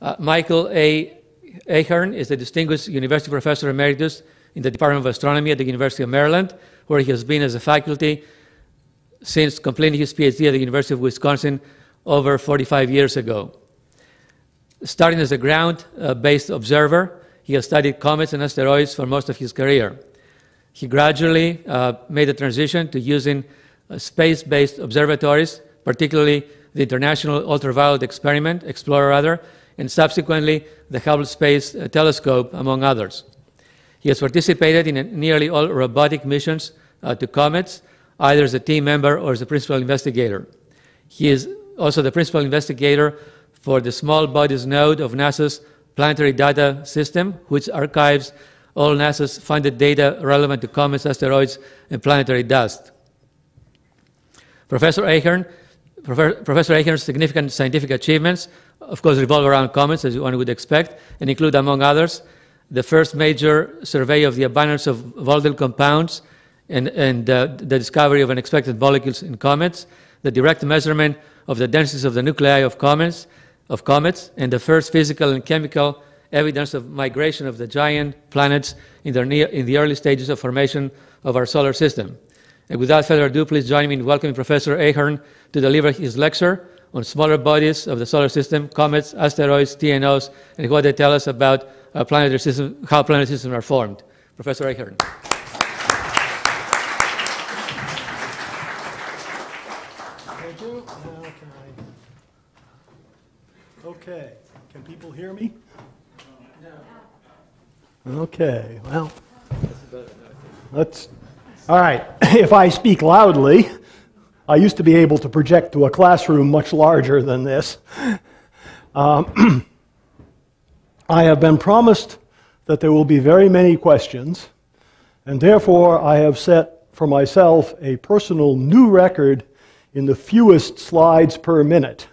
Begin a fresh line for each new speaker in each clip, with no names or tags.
Uh, Michael A. Ahern is a distinguished university professor emeritus in the Department of Astronomy at the University of Maryland, where he has been as a faculty since completing his PhD at the University of Wisconsin over 45 years ago. Starting as a ground-based observer, he has studied comets and asteroids for most of his career. He gradually uh, made the transition to using uh, space-based observatories, particularly the International Ultraviolet Experiment, Explorer rather, and subsequently the Hubble Space uh, Telescope, among others. He has participated in nearly all robotic missions uh, to comets, either as a team member or as a principal investigator. He is also the principal investigator for the Small Bodies Node of NASA's Planetary Data System, which archives all NASA's funded data relevant to comets, asteroids, and planetary dust. Professor A'Hearn, Professor A'Hearn's significant scientific achievements, of course, revolve around comets, as one would expect, and include, among others, the first major survey of the abundance of volatile compounds and, and uh, the discovery of unexpected molecules in comets, the direct measurement of the densities of the nuclei of comets, of comets and the first physical and chemical evidence of migration of the giant planets in near, in the early stages of formation of our solar system. And without further ado, please join me in welcoming Professor A'Hearn to deliver his lecture on smaller bodies of the solar system, comets, asteroids, TNOs, and what they tell us about uh, planetary system, how planetary systems are formed. Professor A'Hearn.
Okay. Can people hear me? No. Okay. Well, let's. All right. If I speak loudly, I used to be able to project to a classroom much larger than this. Um, I have been promised that there will be very many questions, and therefore I have set for myself a personal new record in the fewest slides per minute.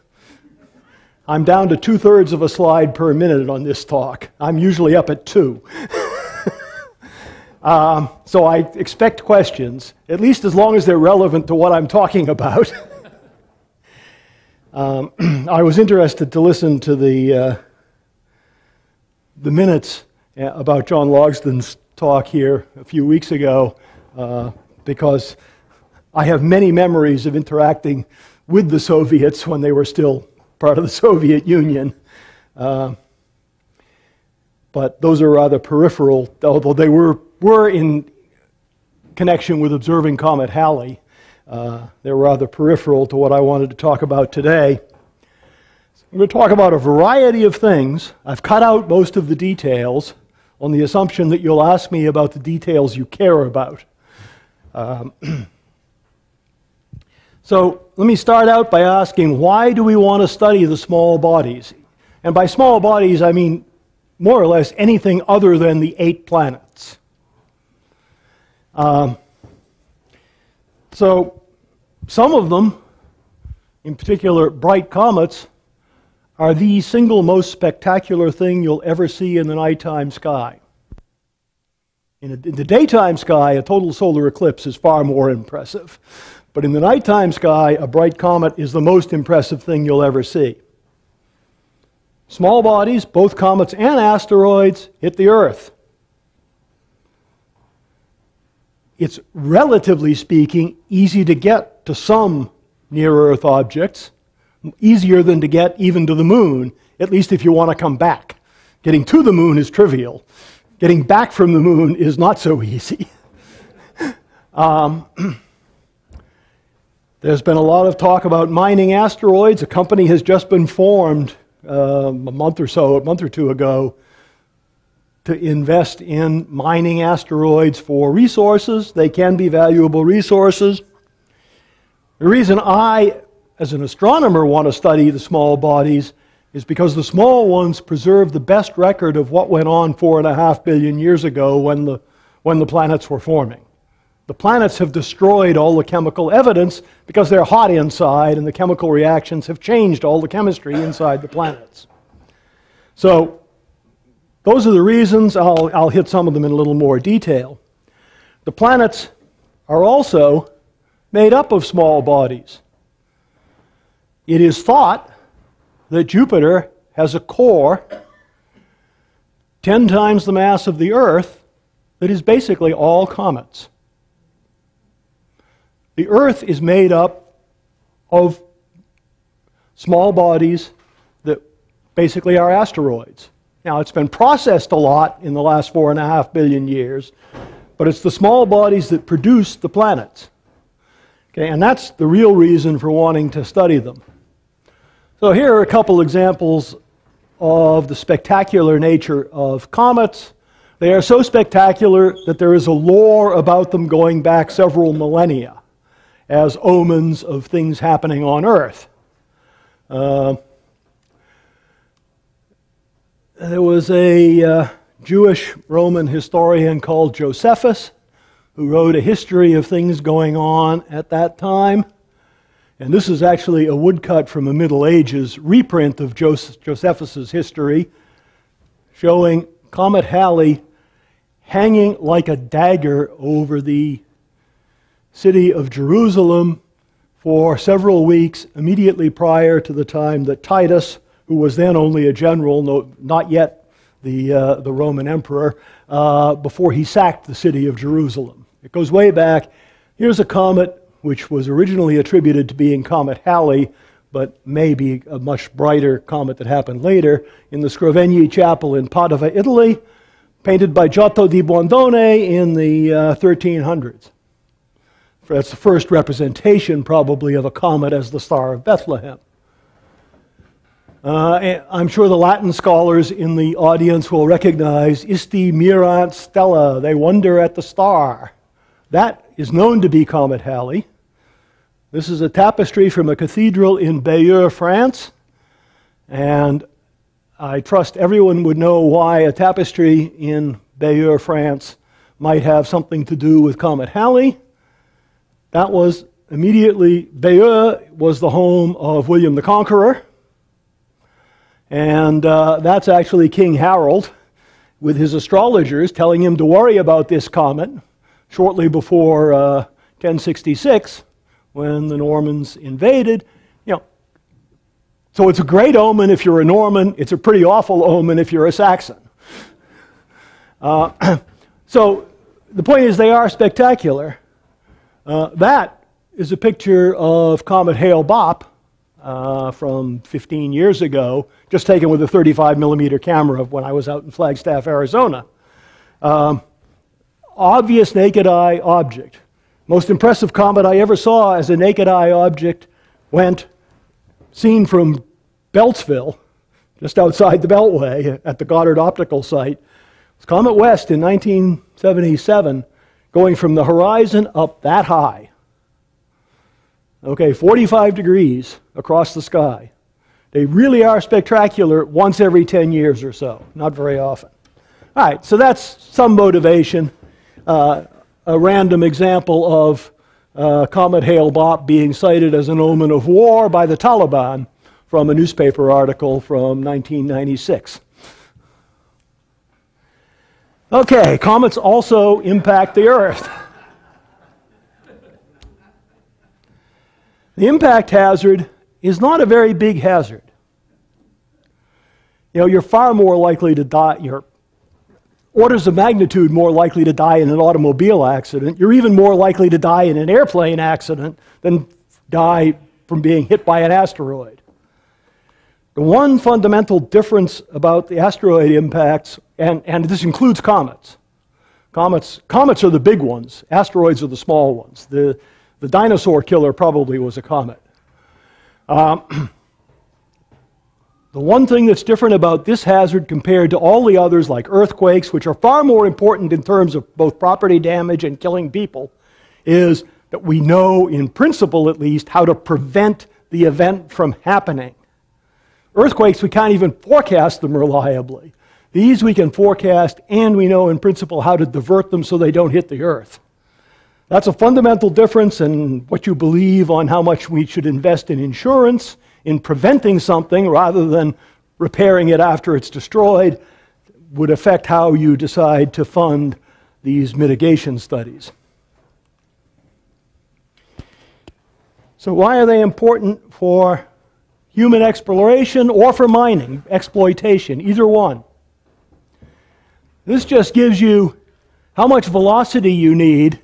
I'm down to two thirds of a slide per minute on this talk. I'm usually up at two. um, so I expect questions, at least as long as they're relevant to what I'm talking about. um, I was interested to listen to the, uh, the minutes uh, about John Logsdon's talk here a few weeks ago uh, because I have many memories of interacting with the Soviets when they were still part of the Soviet Union. Uh, but those are rather peripheral, although they were, were in connection with observing Comet Halley. Uh, they're rather peripheral to what I wanted to talk about today. I'm going to talk about a variety of things. I've cut out most of the details on the assumption that you'll ask me about the details you care about. Um, So let me start out by asking why do we want to study the small bodies? And by small bodies, I mean more or less anything other than the eight planets. Um, so some of them, in particular bright comets, are the single most spectacular thing you'll ever see in the nighttime sky. In, a, in the daytime sky, a total solar eclipse is far more impressive. But in the nighttime sky, a bright comet is the most impressive thing you'll ever see. Small bodies, both comets and asteroids, hit the Earth. It's relatively speaking easy to get to some near Earth objects, easier than to get even to the moon, at least if you want to come back. Getting to the moon is trivial. Getting back from the moon is not so easy. um, There's been a lot of talk about mining asteroids. A company has just been formed uh, a month or so, a month or two ago, to invest in mining asteroids for resources. They can be valuable resources. The reason I, as an astronomer, want to study the small bodies is because the small ones preserve the best record of what went on four and a half billion years ago when the, when the planets were forming. The planets have destroyed all the chemical evidence because they're hot inside and the chemical reactions have changed all the chemistry inside the planets. So, those are the reasons. I'll, I'll hit some of them in a little more detail. The planets are also made up of small bodies. It is thought that Jupiter has a core 10 times the mass of the Earth that is basically all comets. The Earth is made up of small bodies that basically are asteroids. Now, it's been processed a lot in the last four and a half billion years, but it's the small bodies that produce the planets. Okay, and that's the real reason for wanting to study them. So here are a couple examples of the spectacular nature of comets. They are so spectacular that there is a lore about them going back several millennia as omens of things happening on Earth. Uh, there was a uh, Jewish Roman historian called Josephus who wrote a history of things going on at that time. And this is actually a woodcut from a Middle Ages reprint of Josephus's history, showing Comet Halley hanging like a dagger over the city of Jerusalem for several weeks immediately prior to the time that Titus, who was then only a general, no, not yet the, uh, the Roman emperor, uh, before he sacked the city of Jerusalem. It goes way back. Here's a comet which was originally attributed to being Comet Halley, but may be a much brighter comet that happened later, in the Scrovegni Chapel in Padova, Italy, painted by Giotto di Bondone in the uh, 1300s. That's the first representation, probably, of a comet as the Star of Bethlehem. Uh, I'm sure the Latin scholars in the audience will recognize Isti mirant stella, they wonder at the star. That is known to be Comet Halley. This is a tapestry from a cathedral in Bayeux, France. And I trust everyone would know why a tapestry in Bayeux, France might have something to do with Comet Halley. That was immediately, Bayeux was the home of William the Conqueror. And uh, that's actually King Harold with his astrologers telling him to worry about this comet shortly before uh, 1066 when the Normans invaded. You know, so it's a great omen if you're a Norman. It's a pretty awful omen if you're a Saxon. Uh, so the point is they are spectacular. Uh, that is a picture of Comet Hale Bopp uh, from 15 years ago, just taken with a 35 millimeter camera when I was out in Flagstaff, Arizona. Um, obvious naked eye object. Most impressive comet I ever saw as a naked eye object went, seen from Beltsville, just outside the Beltway at the Goddard Optical Site. Comet West in 1977, going from the horizon up that high. Okay, 45 degrees across the sky. They really are spectacular once every 10 years or so, not very often. All right, so that's some motivation uh, a random example of uh, Comet Hale Bopp being cited as an omen of war by the Taliban from a newspaper article from 1996. Okay, comets also impact the Earth. The impact hazard is not a very big hazard. You know, you're far more likely to die, you're orders of magnitude more likely to die in an automobile accident. You're even more likely to die in an airplane accident than die from being hit by an asteroid. The one fundamental difference about the asteroid impacts, and, and this includes comets, comets, comets are the big ones, asteroids are the small ones. The, the dinosaur killer probably was a comet. Um, The one thing that's different about this hazard compared to all the others, like earthquakes, which are far more important in terms of both property damage and killing people, is that we know, in principle at least, how to prevent the event from happening. Earthquakes, we can't even forecast them reliably. These we can forecast, and we know in principle how to divert them so they don't hit the earth. That's a fundamental difference in what you believe on how much we should invest in insurance in preventing something rather than repairing it after it's destroyed would affect how you decide to fund these mitigation studies. So, why are they important for human exploration or for mining, exploitation, either one. This just gives you how much velocity you need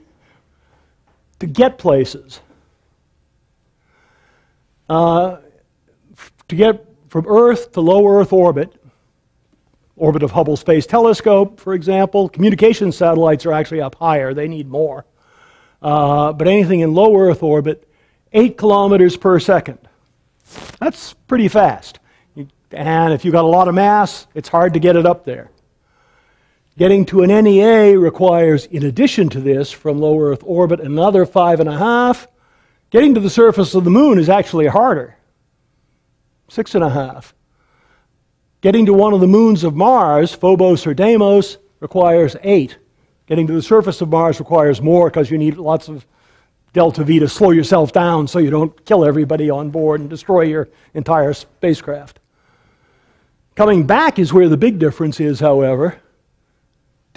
to get places. Uh, to get from Earth to low Earth orbit, orbit of Hubble Space Telescope, for example, communication satellites are actually up higher, they need more. Uh, but anything in low Earth orbit, 8 kilometers per second. That's pretty fast. And if you've got a lot of mass, it's hard to get it up there. Getting to an NEA requires, in addition to this, from low Earth orbit, another five and a half. Getting to the surface of the moon is actually harder. Six and a half. Getting to one of the moons of Mars, Phobos or Deimos, requires eight. Getting to the surface of Mars requires more because you need lots of delta V to slow yourself down so you don't kill everybody on board and destroy your entire spacecraft. Coming back is where the big difference is, however.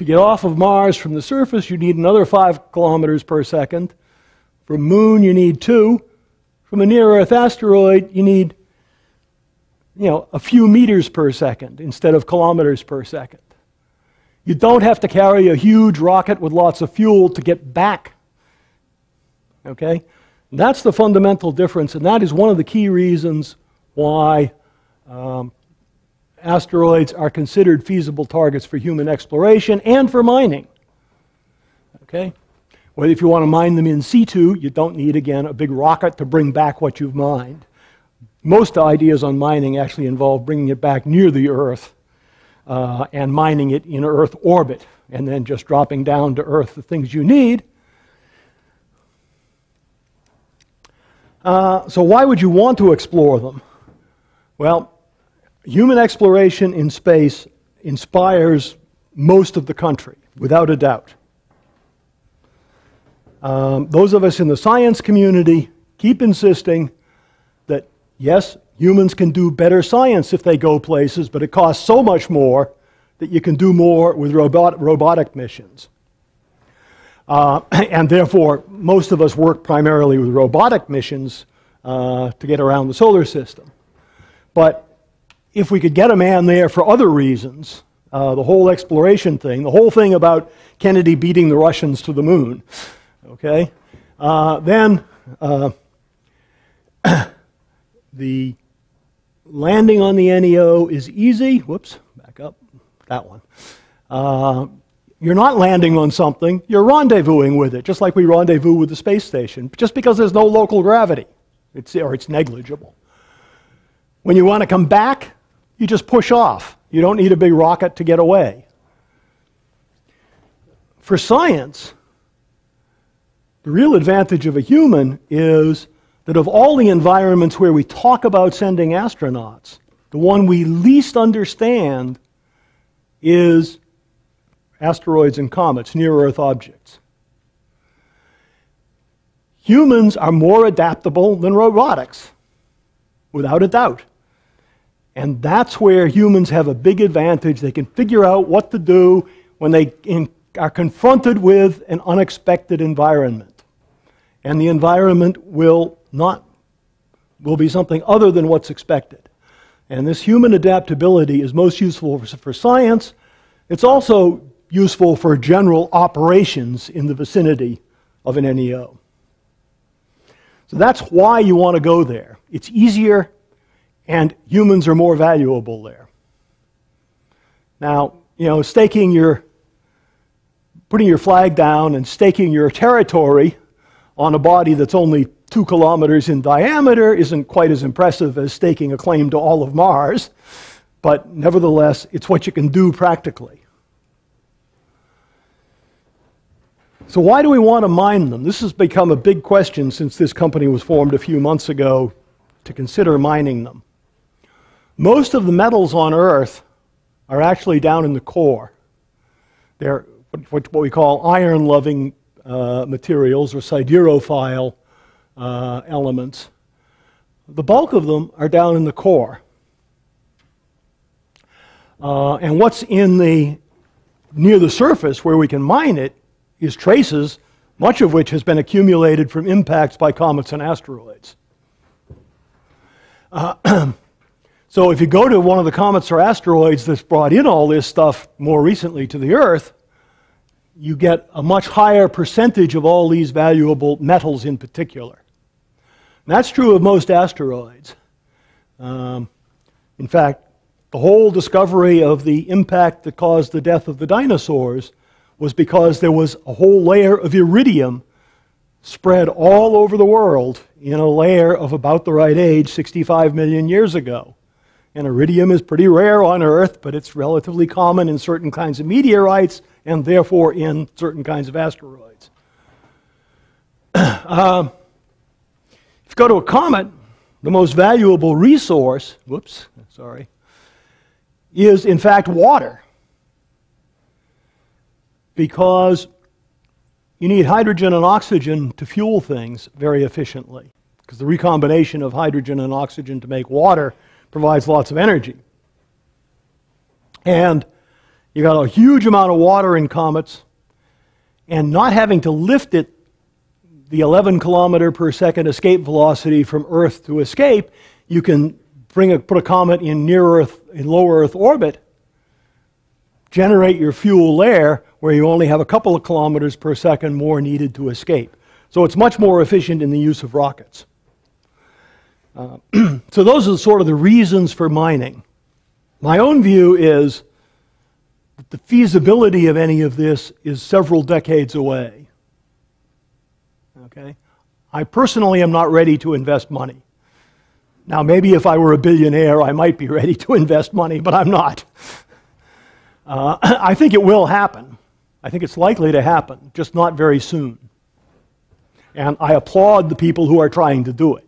To get off of Mars from the surface, you need another five kilometers per second. From Moon, you need two. From a near Earth asteroid, you need you know, a few meters per second instead of kilometers per second. You don't have to carry a huge rocket with lots of fuel to get back Okay? That's the fundamental difference, and that is one of the key reasons why um, asteroids are considered feasible targets for human exploration and for mining. Okay? Well, if you want to mine them in situ, you don't need, again, a big rocket to bring back what you've mined. Most ideas on mining actually involve bringing it back near the Earth uh, and mining it in Earth orbit, and then just dropping down to Earth the things you need Uh, so, why would you want to explore them? Well, human exploration in space inspires most of the country, without a doubt. Um, those of us in the science community keep insisting that, yes, humans can do better science if they go places, but it costs so much more that you can do more with robot, robotic missions. Uh, and therefore, most of us work primarily with robotic missions uh, to get around the solar system. But if we could get a man there for other reasons, uh, the whole exploration thing, the whole thing about Kennedy beating the Russians to the moon, okay, uh, then uh, the landing on the NEO is easy. Whoops, back up, that one. Uh, you're not landing on something, you're rendezvousing with it, just like we rendezvous with the space station, just because there's no local gravity, it's, or it's negligible. When you want to come back, you just push off. You don't need a big rocket to get away. For science, the real advantage of a human is that of all the environments where we talk about sending astronauts, the one we least understand is asteroids and comets, near Earth objects. Humans are more adaptable than robotics, without a doubt. And that's where humans have a big advantage. They can figure out what to do when they in, are confronted with an unexpected environment. And the environment will not will be something other than what's expected. And this human adaptability is most useful for, for science. It's also useful for general operations in the vicinity of an NEO. So that's why you want to go there. It's easier, and humans are more valuable there. Now, you know, staking your, putting your flag down and staking your territory on a body that's only two kilometers in diameter isn't quite as impressive as staking a claim to all of Mars, but nevertheless, it's what you can do practically. So, why do we want to mine them? This has become a big question since this company was formed a few months ago to consider mining them. Most of the metals on Earth are actually down in the core. They're what, we call iron loving uh, materials or siderophile uh, elements. The bulk of them are down in the core. Uh, and what's in the near the surface where we can mine it is traces, much of which has been accumulated from impacts by comets and asteroids. So if you go to one of the comets or asteroids that's brought in all this stuff more recently to the Earth, you get a much higher percentage of all these valuable metals in particular. And that's true of most asteroids. Um, in fact, the whole discovery of the impact that caused the death of the dinosaurs was because there was a whole layer of iridium spread all over the world in a layer of about the right age 65 million years ago. And iridium is pretty rare on Earth, but it's relatively common in certain kinds of meteorites and therefore in certain kinds of asteroids. um, if you go to a comet, the most valuable resource, whoops, sorry, is in fact water. Because you need hydrogen and oxygen to fuel things very efficiently. Because the recombination of hydrogen and oxygen to make water provides lots of energy. And you got a huge amount of water in comets, and not having to lift it the 11 kilometer per second escape velocity from Earth to escape, you can bring a, put a comet in near Earth, in low Earth orbit, generate your fuel there, where you only have a couple of kilometers per second more needed to escape. So it's much more efficient in the use of rockets. Uh, so those are sort of the reasons for mining. My own view is that the feasibility of any of this is several decades away. Okay? I personally am not ready to invest money. Now, maybe if I were a billionaire, I might be ready to invest money, but I'm not. Uh, I think it will happen. I think it's likely to happen, just not very soon. And I applaud the people who are trying to do it.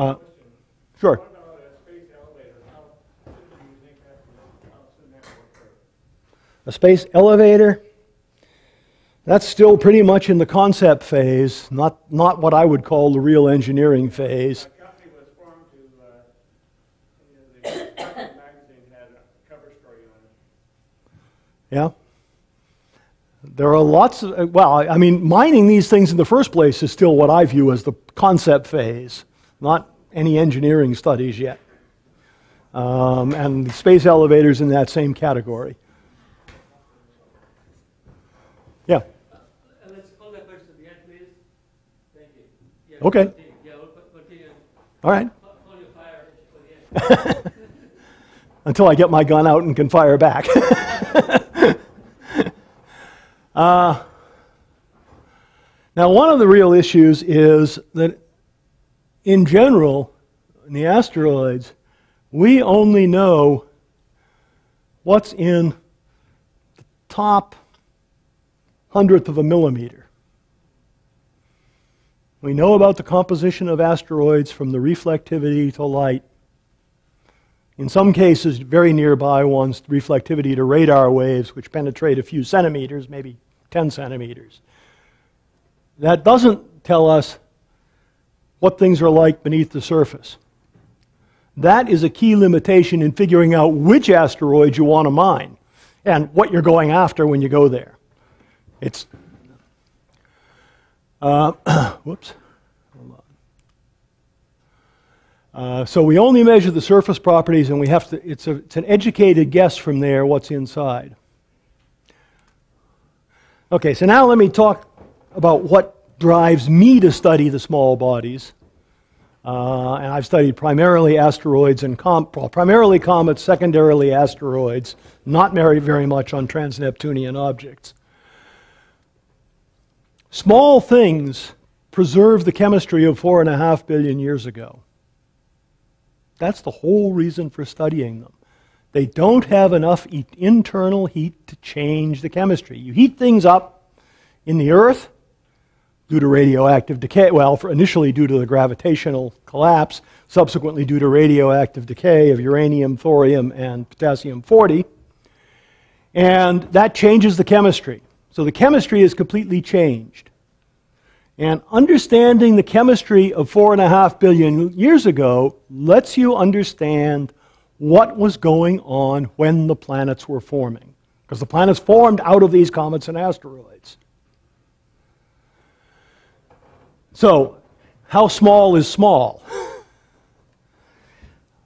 Uh, sure. A space elevator, that's still pretty much in the concept phase, not, not what I would call the real engineering phase. Yeah. There are lots of, well, I mean, mining these things in the first place is still what I view as the concept phase, not any engineering studies yet. Um, and the space elevators in that same category. Yeah. Okay. All right. Until I get my gun out and can fire back. uh, now, one of the real issues is that in general, in the asteroids, we only know what's in the top hundredth of a millimeter. We know about the composition of asteroids from the reflectivity to light. In some cases, very nearby ones, reflectivity to radar waves, which penetrate a few centimeters, maybe 10 centimeters. That doesn't tell us what things are like beneath the surface. That is a key limitation in figuring out which asteroids you want to mine and what you're going after when you go there. It's, uh, whoops. Uh, so we only measure the surface properties and we have to, it's, a, it's an educated guess from there what's inside. Okay, so now let me talk about what drives me to study the small bodies. Uh, and I've studied primarily asteroids and com- primarily comets, secondarily asteroids, not very, very much on trans-Neptunian objects. Small things preserve the chemistry of four and a half billion years ago. That's the whole reason for studying them. They don't have enough e- internal heat to change the chemistry. You heat things up in the Earth, due to radioactive decay, well, initially due to the gravitational collapse, subsequently due to radioactive decay of uranium, thorium, and potassium 40. And that changes the chemistry. So the chemistry is completely changed. And understanding the chemistry of four and a half billion years ago lets you understand what was going on when the planets were forming. Because the planets formed out of these comets and asteroids. So, how small is small?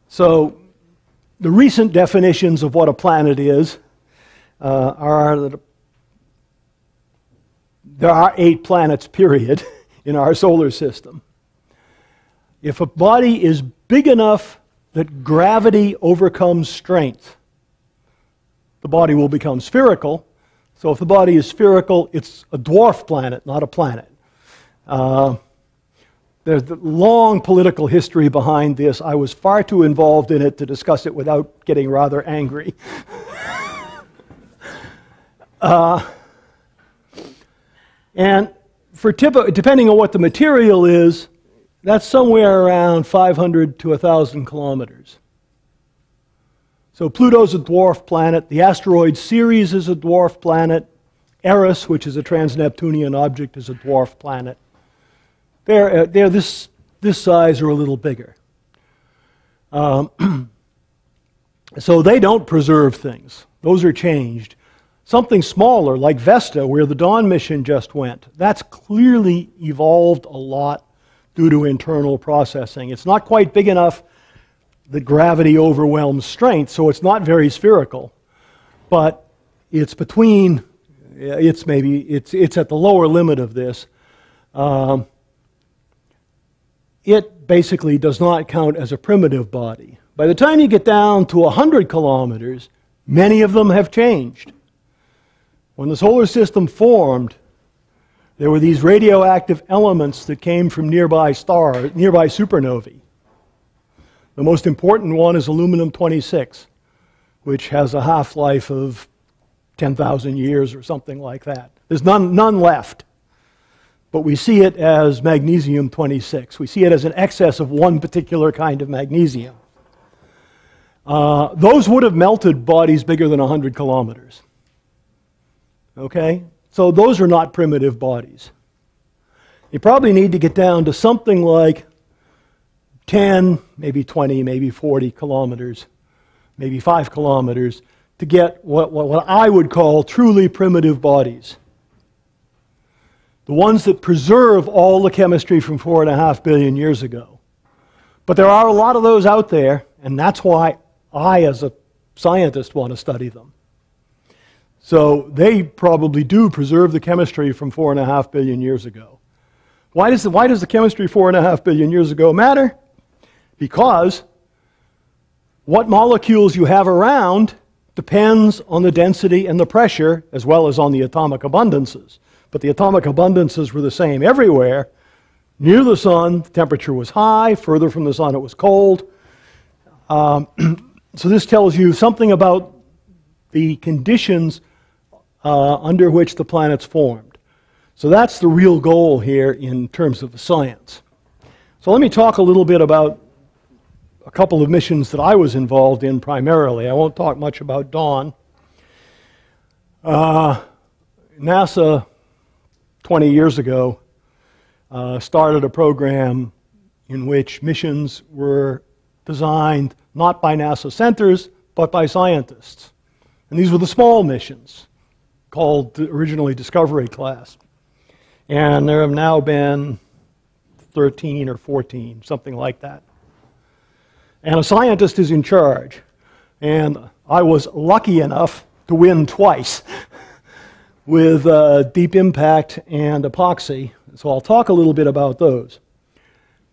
So, the recent definitions of what a planet is uh, are that there are eight planets, period, in our solar system. If a body is big enough that gravity overcomes strength, the body will become spherical. So if the body is spherical, it's a dwarf planet, not a planet. Uh, there's a long political history behind this. I was far too involved in it to discuss it without getting rather angry. uh, and for depending on what the material is, that's somewhere around 500 to 1,000 kilometers. So Pluto's a dwarf planet. The asteroid Ceres is a dwarf planet. Eris, which is a trans-Neptunian object, is a dwarf planet. They're, uh, they're this, this size or a little bigger. Um, so they don't preserve things. Those are changed. Something smaller, like Vesta, where the Dawn mission just went, that's clearly evolved a lot due to internal processing. It's not quite big enough that gravity overwhelms strength, so it's not very spherical. But it's between, it's maybe, it's, it's at the lower limit of this. Um, it basically does not count as a primitive body. By the time you get down to 100 kilometers, many of them have changed. When the solar system formed, there were these radioactive elements that came from nearby stars, nearby supernovae. The most important one is aluminum 26, which has a half life of 10,000 years or something like that. There's none, none left but we see it as magnesium 26. We see it as an excess of one particular kind of magnesium. Uh, those would have melted bodies bigger than 100 kilometers. Okay? So those are not primitive bodies. You probably need to get down to something like 10, maybe 20, maybe 40 kilometers, maybe 5 kilometers to get what, what, what I would call truly primitive bodies the ones that preserve all the chemistry from four and a half billion years ago. But there are a lot of those out there, and that's why I, as a scientist, want to study them. So they probably do preserve the chemistry from four and a half billion years ago. Why does the, why does the chemistry four and a half billion years ago matter? Because what molecules you have around depends on the density and the pressure as well as on the atomic abundances but the atomic abundances were the same everywhere. Near the sun, the temperature was high. Further from the sun, it was cold. Um, so this tells you something about the conditions uh, under which the planets formed. So that's the real goal here in terms of the science. So let me talk a little bit about a couple of missions that I was involved in primarily. I won't talk much about Dawn. Uh, NASA 20 years ago, uh, started a program in which missions were designed not by NASA centers, but by scientists. And these were the small missions, called originally Discovery Class. And there have now been 13 or 14, something like that. And a scientist is in charge. And I was lucky enough to win twice. with uh, deep impact and EPOXI. So I'll talk a little bit about those.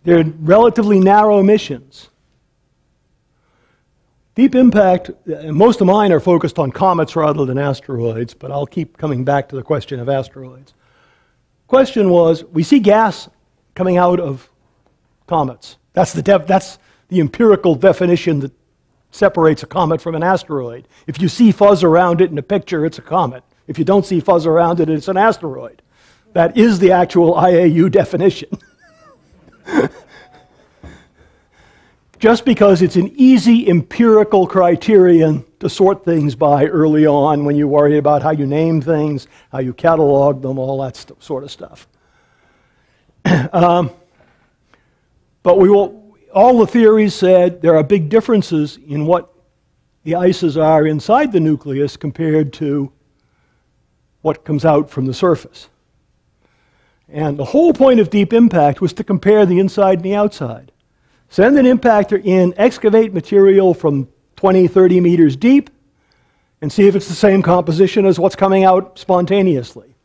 They're relatively narrow missions. Deep impact, most of mine are focused on comets rather than asteroids, but I'll keep coming back to the question of asteroids. Question was we see gas coming out of comets. That's the, that's the empirical definition that separates a comet from an asteroid. If you see fuzz around it in a picture, it's a comet. If you don't see fuzz around it, it's an asteroid. That is the actual IAU definition. Just because it's an easy empirical criterion to sort things by early on when you worry about how you name things, how you catalog them, all that st- sort of stuff. um, but we will, all the theories said there are big differences in what the ices are inside the nucleus compared to what comes out from the surface. And the whole point of deep impact was to compare the inside and the outside. Send an impactor in, excavate material from 20, 30 meters deep, and see if it's the same composition as what's coming out spontaneously.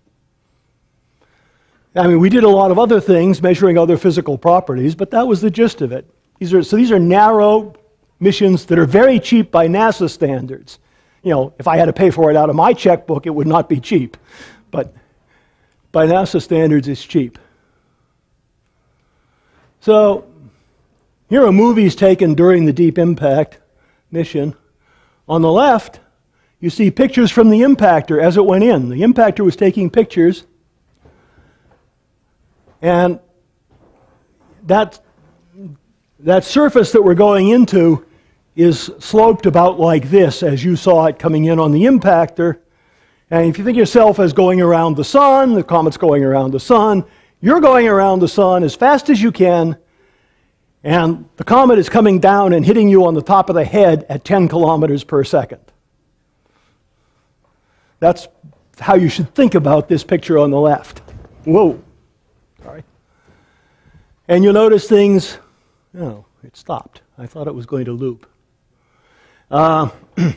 I mean, we did a lot of other things, measuring other physical properties, but that was the gist of it. These are, so these are narrow missions that are very cheap by NASA standards. You know, if I had to pay for it out of my checkbook, it would not be cheap. But by NASA standards, it's cheap. So here are movies taken during the Deep Impact mission. On the left, you see pictures from the impactor as it went in. The impactor was taking pictures, and that, that surface that we're going into is sloped about like this as you saw it coming in on the impactor. And if you think yourself as going around the sun, the comet's going around the sun, you're going around the sun as fast as you can, and the comet is coming down and hitting you on the top of the head at 10 kilometers per second. That's how you should think about this picture on the left. Whoa. Sorry. And you'll notice things, oh, it stopped. I thought it was going to loop. Uh,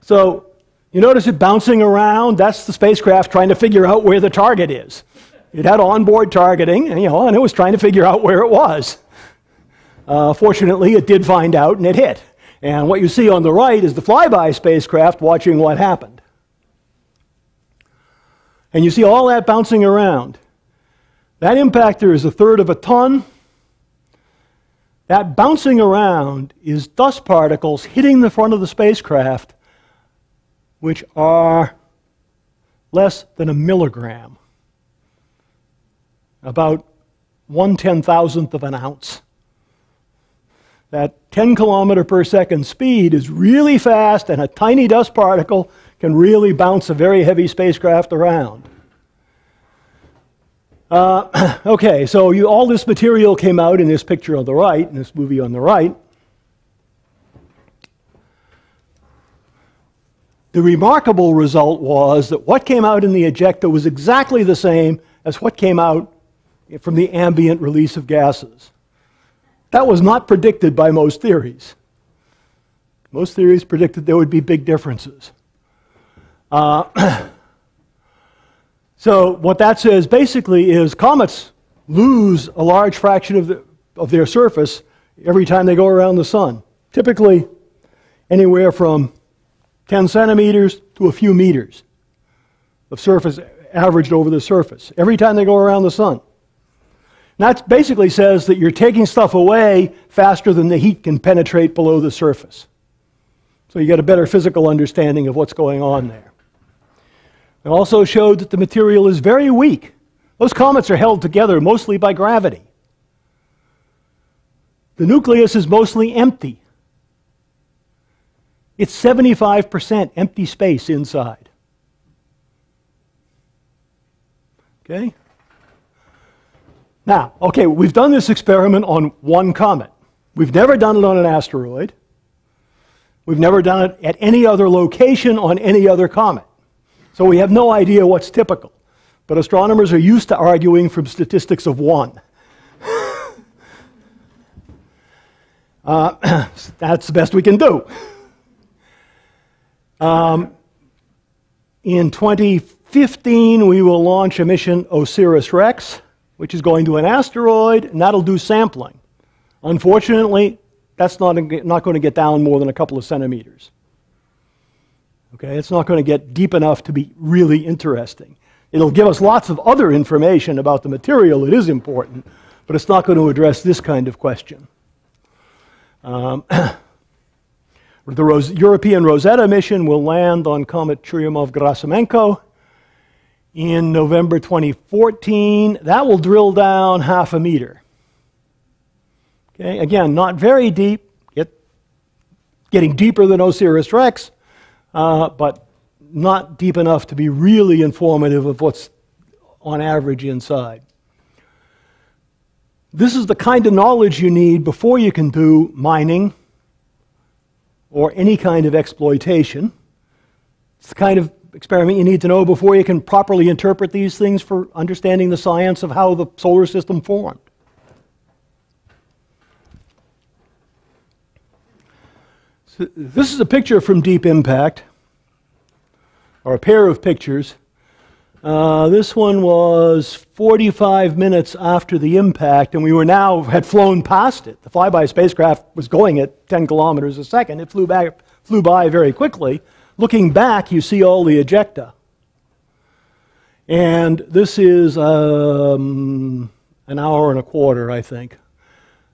so you notice it bouncing around. That's the spacecraft trying to figure out where the target is. It had onboard targeting, and, you know, and it was trying to figure out where it was. Uh, fortunately, it did find out and it hit. And what you see on the right is the flyby spacecraft watching what happened. And you see all that bouncing around. That impactor is a third of a ton. That bouncing around is dust particles hitting the front of the spacecraft, which are less than a milligram, about one ten thousandth of an ounce. That 10 kilometer per second speed is really fast, and a tiny dust particle can really bounce a very heavy spacecraft around. Uh, okay, so you, all this material came out in this picture on the right, in this movie on the right. The remarkable result was that what came out in the ejecta was exactly the same as what came out from the ambient release of gases. That was not predicted by most theories. Most theories predicted there would be big differences. Uh, so, what that says basically is comets lose a large fraction of, the, of their surface every time they go around the sun. Typically, anywhere from 10 centimeters to a few meters of surface averaged over the surface every time they go around the sun. That basically says that you're taking stuff away faster than the heat can penetrate below the surface. So you get a better physical understanding of what's going on there. It also showed that the material is very weak. Those comets are held together mostly by gravity. The nucleus is mostly empty. It's 75% empty space inside. Okay? Now, okay, we've done this experiment on one comet. We've never done it on an asteroid. We've never done it at any other location on any other comet. So we have no idea what's typical. But astronomers are used to arguing from statistics of one. uh, that's the best we can do. Um, in 2015, we will launch a mission OSIRIS REx which is going to an asteroid, and that'll do sampling. Unfortunately, that's not, not going to get down more than a couple of centimeters. Okay, it's not going to get deep enough to be really interesting. It'll give us lots of other information about the material that is important, but it's not going to address this kind of question. Um, the Ros- European Rosetta mission will land on Comet Churyumov-Gerasimenko in November 2014. That will drill down half a meter. Okay, again, not very deep, get, getting deeper than OSIRIS REx, uh, but not deep enough to be really informative of what's on average inside. This is the kind of knowledge you need before you can do mining or any kind of exploitation. It's the kind of experiment you need to know before you can properly interpret these things for understanding the science of how the solar system formed. This is a picture from Deep Impact, or a pair of pictures. Uh, this one was 45 minutes after the impact, and we were now had flown past it. The flyby spacecraft was going at 10 kilometers a second. It flew back, flew by very quickly. Looking back, you see all the ejecta. And this is um, an hour and a quarter, I think,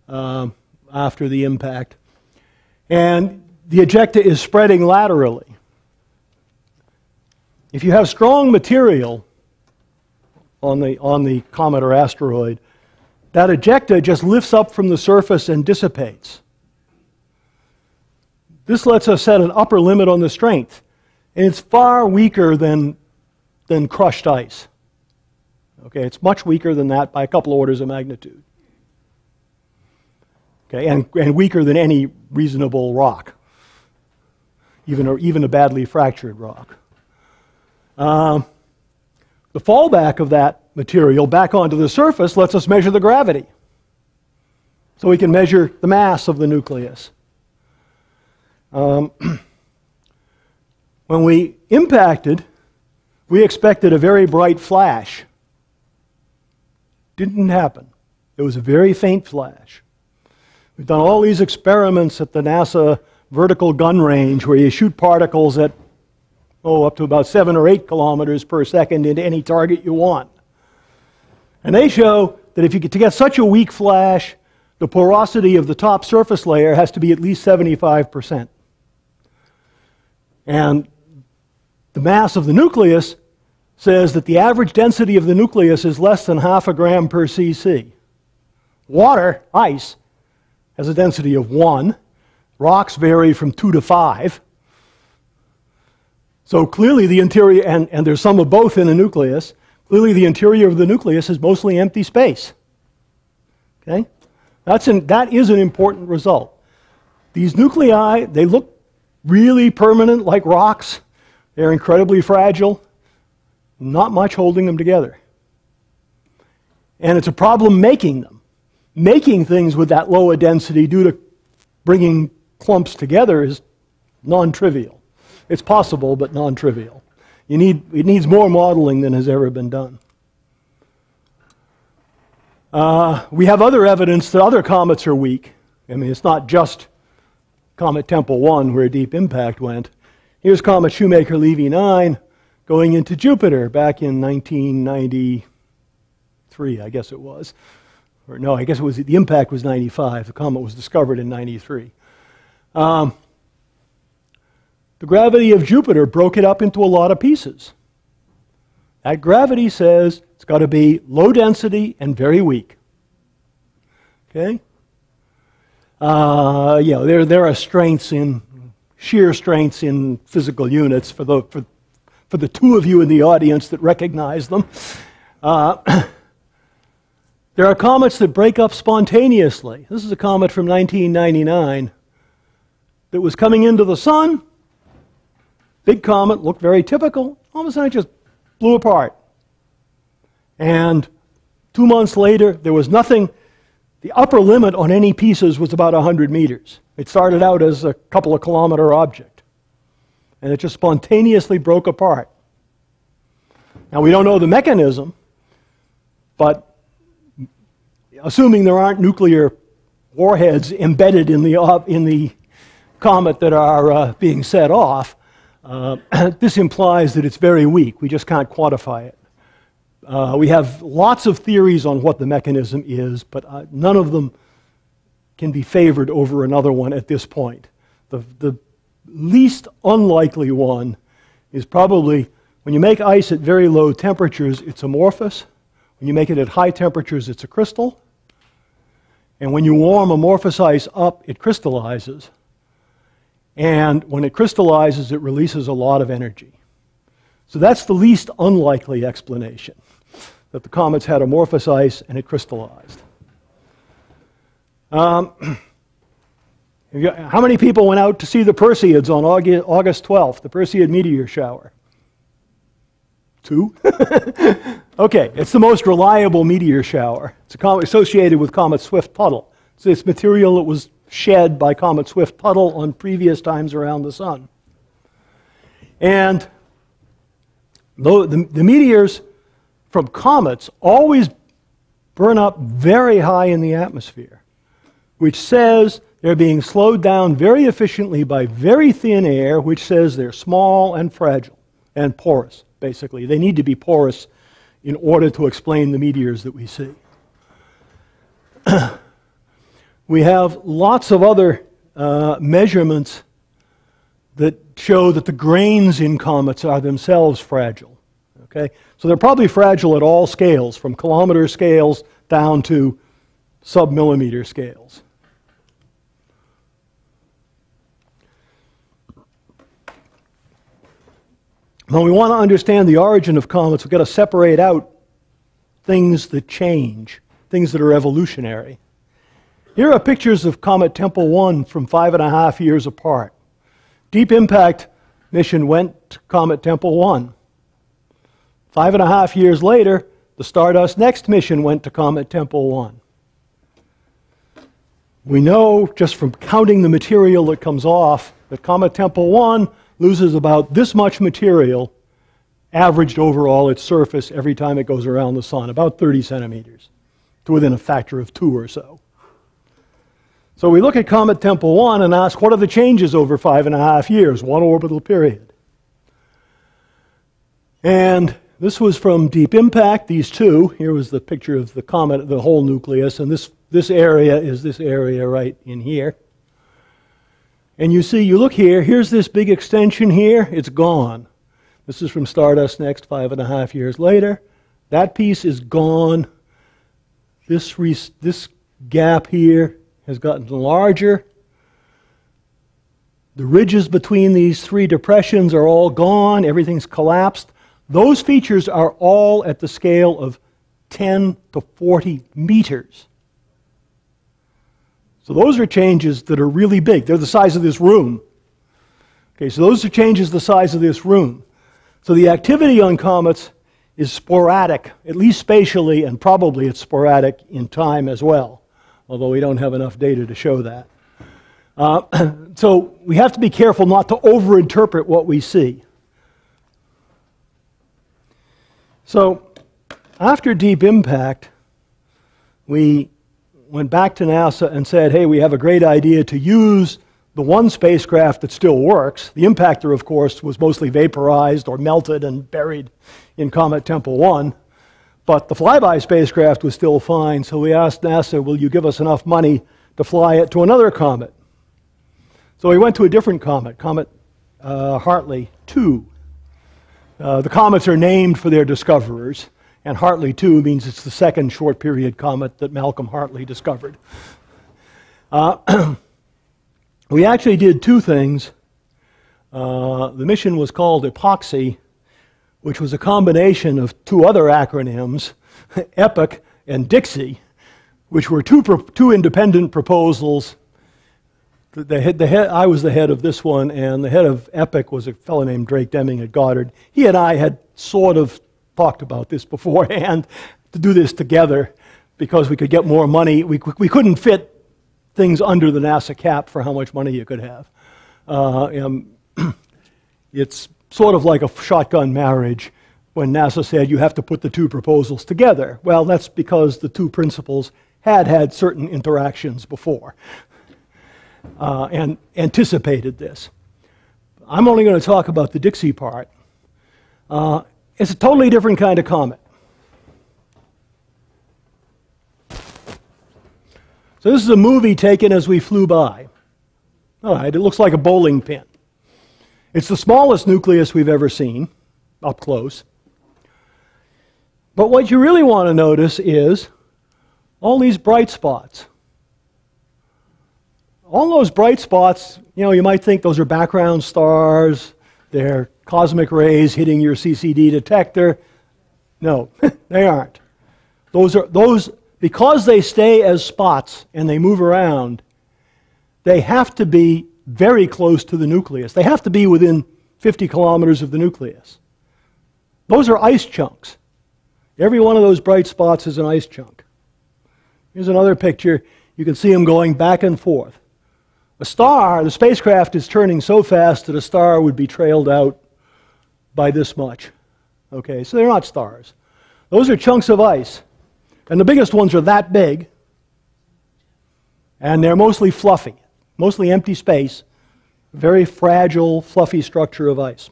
um, after the impact. And the ejecta is spreading laterally. If you have strong material on the, on the comet or asteroid, that ejecta just lifts up from the surface and dissipates. This lets us set an upper limit on the strength, and it's far weaker than, than crushed ice. Okay, it's much weaker than that by a couple orders of magnitude. Okay, and, and weaker than any reasonable rock, even a, even a badly fractured rock. Um, the fallback of that material back onto the surface lets us measure the gravity. So we can measure the mass of the nucleus. Um, when we impacted, we expected a very bright flash. Didn't happen. It was a very faint flash. We've done all these experiments at the NASA vertical gun range where you shoot particles at, oh, up to about seven or eight kilometers per second into any target you want. And they show that if you get to get such a weak flash, the porosity of the top surface layer has to be at least 75%. And the mass of the nucleus says that the average density of the nucleus is less than half a gram per cc. Water, ice, has a density of 1. Rocks vary from 2 to 5. So clearly the interior, and, and there's some of both in a nucleus, clearly the interior of the nucleus is mostly empty space. Okay? That's an, that is an important result. These nuclei, they look really permanent like rocks. They're incredibly fragile. Not much holding them together. And it's a problem making them. Making things with that lower density due to bringing clumps together is non trivial. It's possible, but non trivial. You need, it needs more modeling than has ever been done. Uh, we have other evidence that other comets are weak. I mean, it's not just Comet Tempel 1 where a Deep Impact went. Here's Comet Shoemaker Levy 9 going into Jupiter back in 1993, I guess it was. Or no, I guess it was the impact was 95. The comet was discovered in 93. Um, the gravity of Jupiter broke it up into a lot of pieces. That gravity says it's got to be low density and very weak. Okay? Uh, you know, there, there are strengths in, shear strengths in physical units for the, for, for the two of you in the audience that recognize them. Uh, there are comets that break up spontaneously. This is a comet from 1999 that was coming into the sun. Big comet, looked very typical. All of a sudden, it just blew apart. And two months later, there was nothing. The upper limit on any pieces was about 100 meters. It started out as a couple of kilometer object. And it just spontaneously broke apart. Now, we don't know the mechanism, but assuming there aren't nuclear warheads embedded in the, uh, in the comet that are uh, being set off, uh, this implies that it's very weak. We just can't quantify it. Uh, we have lots of theories on what the mechanism is, but uh, none of them can be favored over another one at this point. The, the least unlikely one is probably when you make ice at very low temperatures, it's amorphous. When you make it at high temperatures, it's a crystal. And when you warm amorphous ice up, it crystallizes. And when it crystallizes, it releases a lot of energy. So that's the least unlikely explanation that the comets had amorphous ice and it crystallized. Um, how many people went out to see the Perseids on August 12th, the Perseid meteor shower? Two? okay, it's the most reliable meteor shower. It's associated with Comet Swift-Tuttle. So it's material that was shed by Comet Swift-Tuttle on previous times around the Sun. And the, the, the meteors from comets always burn up very high in the atmosphere, which says they're being slowed down very efficiently by very thin air, which says they're small and fragile and porous, basically. They need to be porous in order to explain the meteors that we see. We have lots of other uh, measurements that show that the grains in comets are themselves fragile. Okay? So they're probably fragile at all scales, from kilometer scales down to submillimeter scales. When we want to understand the origin of comets, we've got to separate out things that change, things that are evolutionary. Here are pictures of Comet Tempel 1 from five and a half years apart. Deep Impact mission went to Comet Tempel 1. Five and a half years later, the Stardust Next mission went to Comet Tempel 1. We know just from counting the material that comes off that Comet Tempel 1 loses about this much material averaged over all its surface every time it goes around the sun, about 30 centimeters, to within a factor of two or so. So we look at Comet Tempel 1 and ask, what are the changes over five and a half years, one orbital period? And this was from Deep Impact, these two. Here was the picture of the comet, the whole nucleus, and this, this area is this area right in here. And you see, you look here, here's this big extension here, it's gone. This is from Stardust Next, five and a half years later. That piece is gone. This, this gap here has gotten larger. The ridges between these three depressions are all gone, everything's collapsed. Those features are all at the scale of 10 to 40 meters. So those are changes that are really big. They're the size of this room. Okay, so those are changes the size of this room. So the activity on comets is sporadic, at least spatially, and probably it's sporadic in time as well, although we don't have enough data to show that. Uh, so we have to be careful not to overinterpret what we see. So after Deep Impact, we went back to NASA and said, hey, we have a great idea to use the one spacecraft that still works. The impactor, of course, was mostly vaporized or melted and buried in Comet Tempel 1. But the flyby spacecraft was still fine, so we asked NASA, will you give us enough money to fly it to another comet? So we went to a different comet, Comet uh, Hartley 2. Uh, the comets are named for their discoverers. And Hartley 2 means it's the second short period comet that Malcolm Hartley discovered. Uh, we actually did two things. Uh, the mission was called EPOXI, which was a combination of two other acronyms, EPIC and DIXI, which were two, two independent proposals. The head, the head, I was the head of this one, and the head of EPIC was a fellow named Drake Deming at Goddard. He and I had sort of talked about this beforehand to do this together because we could get more money. We, we couldn't fit things under the NASA cap for how much money you could have. Uh, it's sort of like a shotgun marriage when NASA said you have to put the two proposals together. Well, that's because the two principals had had certain interactions before uh, and anticipated this. I'm only going to talk about the DIXI part. Uh, it's a totally different kind of comet. So this is a movie taken as we flew by. All right, it looks like a bowling pin. It's the smallest nucleus we've ever seen, up close. But what you really want to notice is all these bright spots. All those bright spots, you know, you might think those are background stars, they're cosmic rays hitting your CCD detector. No, they aren't. Those are those because they stay as spots and they move around, they have to be very close to the nucleus. They have to be within 50 kilometers of the nucleus. Those are ice chunks. Every one of those bright spots is an ice chunk. Here's another picture. You can see them going back and forth. A star, the spacecraft is turning so fast that a star would be trailed out by this much. Okay, so they're not stars. Those are chunks of ice. And the biggest ones are that big. And they're mostly fluffy, mostly empty space, very fragile, fluffy structure of ice.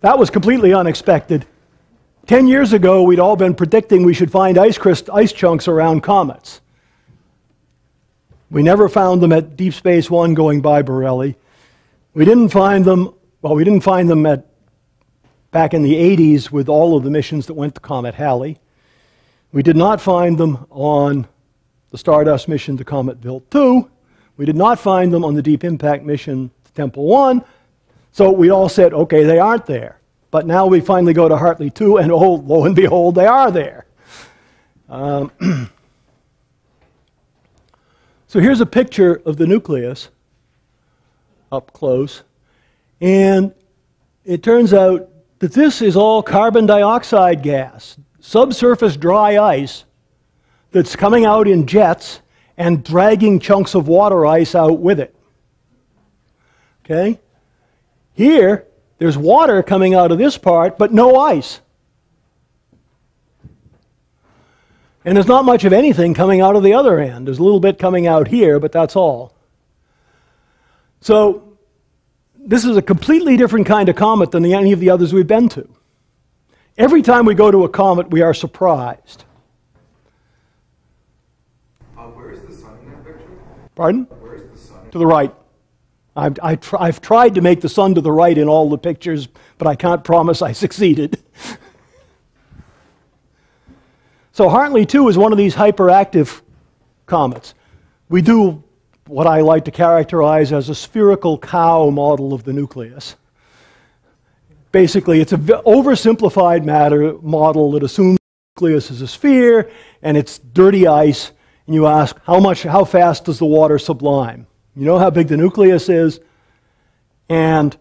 That was completely unexpected. Ten years ago, we'd all been predicting we should find ice, ice chunks around comets. We never found them at Deep Space One going by Borrelly. We didn't find them, well, we didn't find them at, back in the 80s with all of the missions that went to Comet Halley. We did not find them on the Stardust mission to Comet Wild 2. We did not find them on the Deep Impact mission to Tempel 1. So we all said, okay, they aren't there. But now we finally go to Hartley 2, and oh, lo and behold, they are there. Um, so here's a picture of the nucleus up close. And it turns out that this is all carbon dioxide gas, subsurface dry ice that's coming out in jets and dragging chunks of water ice out with it. Okay? Here, there's water coming out of this part, but no ice. And there's not much of anything coming out of the other end. There's a little bit coming out here, but that's all. So, this is a completely different kind of comet than any of the others we've been to. Every time we go to a comet, we are surprised. Pardon?
The sun?
To the right. I've, I tr- I've tried to make the sun to the right in all the pictures, but I can't promise I succeeded. so Hartley 2 is one of these hyperactive comets. We do what I like to characterize as a spherical cow model of the nucleus. Basically, it's an oversimplified matter model that assumes the nucleus is a sphere and it's dirty ice and you ask, how much, how fast does the water sublime? You know how big the nucleus is, and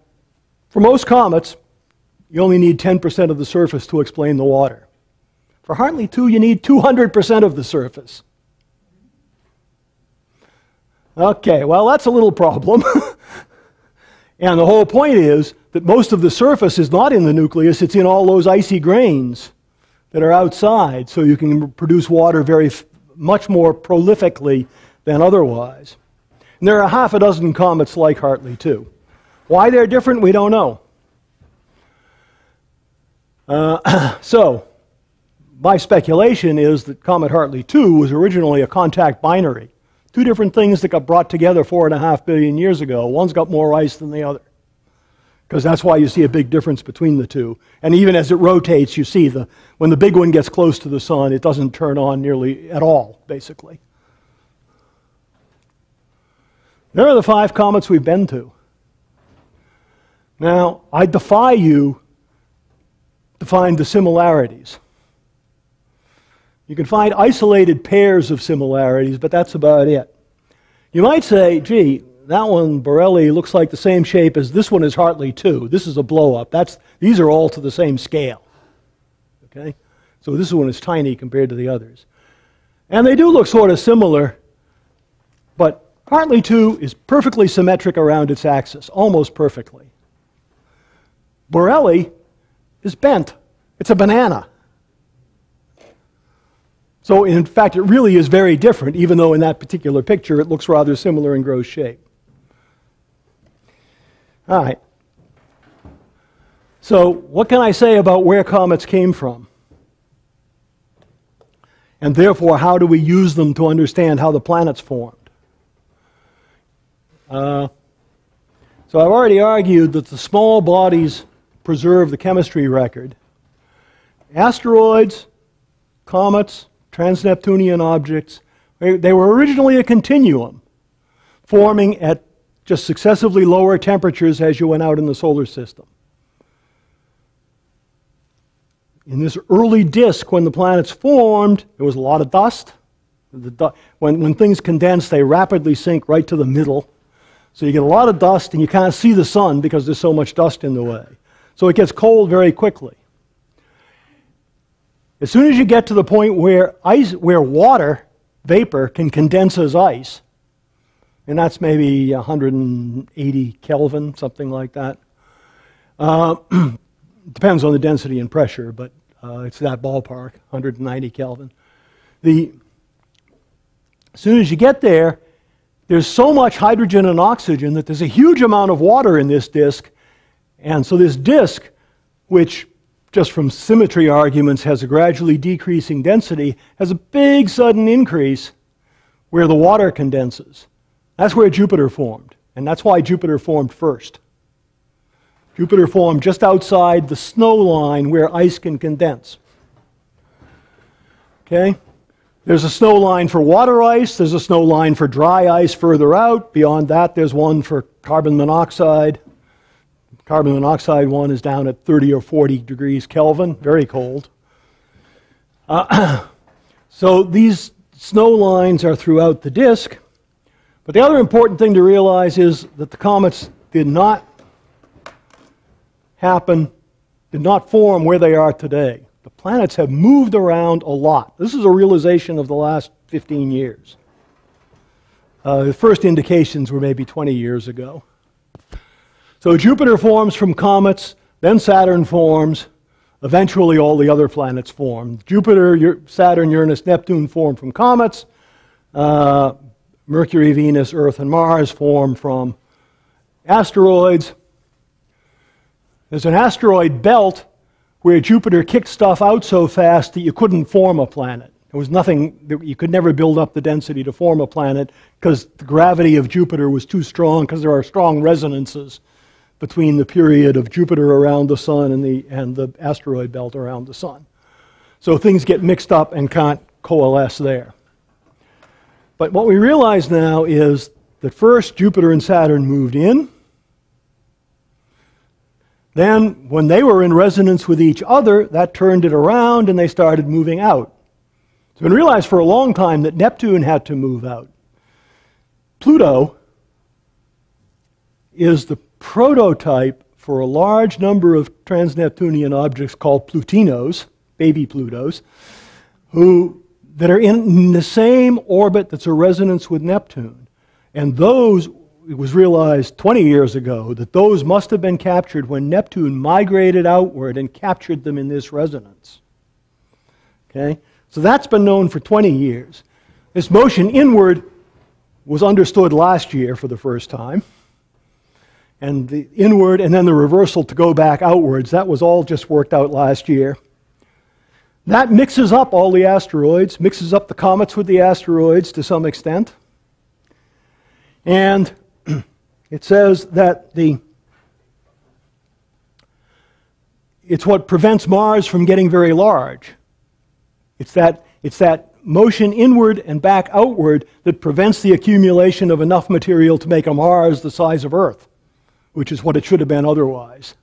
for most comets, you only need 10% of the surface to explain the water. For Hartley 2, you need 200% of the surface. Okay, well, that's a little problem. and the whole point is that most of the surface is not in the nucleus, it's in all those icy grains that are outside, so you can produce water very much more prolifically than otherwise. And there are half a dozen comets like Hartley, too. Why they're different, we don't know. Uh, so, my speculation is that Comet Hartley 2 was originally a contact binary. Two different things that got brought together four and a half billion years ago. One's got more ice than the other. Because that's why you see a big difference between the two. And even as it rotates, you see the, when the big one gets close to the sun, it doesn't turn on nearly at all, basically. There are the five comets we've been to. Now, I defy you to find the similarities. You can find isolated pairs of similarities, but that's about it. You might say, gee, that one, Borrelly, looks like the same shape as this one is Hartley 2. This is a blow up. That's, these are all to the same scale. Okay? So this one is tiny compared to the others. And they do look sort of similar, but Hartley 2 is perfectly symmetric around its axis, almost perfectly. Borrelly is bent. It's a banana. So, in fact, it really is very different, even though in that particular picture it looks rather similar in gross shape. All right. So, what can I say about where comets came from? And therefore, how do we use them to understand how the planets formed? Uh, so, I've already argued that the small bodies preserve the chemistry record. Asteroids, comets, trans-Neptunian objects, they were originally a continuum forming at just successively lower temperatures as you went out in the solar system. In this early disk, when the planets formed, there was a lot of dust. Du when, when things condense, they rapidly sink right to the middle. So you get a lot of dust, and you can't see the sun because there's so much dust in the way. So it gets cold very quickly. As soon as you get to the point where ice, where water vapor can condense as ice, and that's maybe 180 Kelvin, something like that. Uh, depends on the density and pressure, but uh, it's that ballpark, 190 Kelvin. The, as soon as you get there, there's so much hydrogen and oxygen that there's a huge amount of water in this disk. And so this disk, which just from symmetry arguments has a gradually decreasing density, has a big sudden increase where the water condenses. That's where Jupiter formed. And that's why Jupiter formed first. Jupiter formed just outside the snow line where ice can condense. Okay? There's a snow line for water ice, there's a snow line for dry ice further out. Beyond that, there's one for carbon monoxide. Carbon monoxide one is down at 30 or 40 degrees Kelvin, very cold. Uh, so these snow lines are throughout the disk. But the other important thing to realize is that the comets did not happen, did not form where they are today. The planets have moved around a lot. This is a realization of the last 15 years. Uh, the first indications were maybe 20 years ago. So Jupiter forms from comets, then Saturn forms, eventually all the other planets form. Jupiter, Saturn, Uranus, Neptune form from comets. Uh, Mercury, Venus, Earth, and Mars form from asteroids. There's an asteroid belt where Jupiter kicked stuff out so fast that you couldn't form a planet. There was nothing, you could never build up the density to form a planet because the gravity of Jupiter was too strong because there are strong resonances between the period of Jupiter around the Sun and the, and the asteroid belt around the Sun. So things get mixed up and can't coalesce there. But what we realize now is that first Jupiter and Saturn moved in. Then, when they were in resonance with each other, that turned it around and they started moving out. It's been realized for a long time that Neptune had to move out. Pluto is the prototype for a large number of trans-Neptunian objects called Plutinos, baby Plutos, who that are in the same orbit that's a resonance with Neptune. And those, it was realized 20 years ago that those must have been captured when Neptune migrated outward and captured them in this resonance. Okay? So that's been known for 20 years. This motion inward was understood last year for the first time. And the inward and then the reversal to go back outwards, that was all just worked out last year. That mixes up all the asteroids, mixes up the comets with the asteroids to some extent. And it says that the it's what prevents Mars from getting very large. It's that, it's that motion inward and back outward that prevents the accumulation of enough material to make a Mars the size of Earth, which is what it should have been otherwise.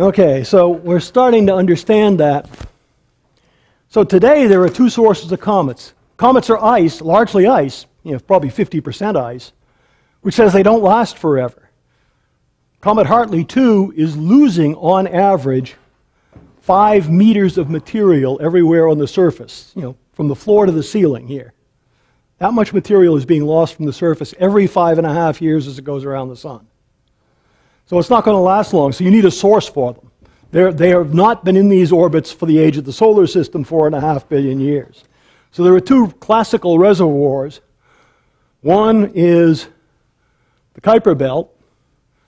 Okay, so we're starting to understand that. So today there are two sources of comets. Comets are ice, largely ice, you know, probably 50% ice, which says they don't last forever. Comet Hartley 2 is losing, on average, five meters of material everywhere on the surface, you know, from the floor to the ceiling here. That much material is being lost from the surface every five and a half years as it goes around the sun. So it's not going to last long, so you need a source for them. They're, they have not been in these orbits for the age of the solar system, four and a half billion years. So there are two classical reservoirs. One is the Kuiper Belt,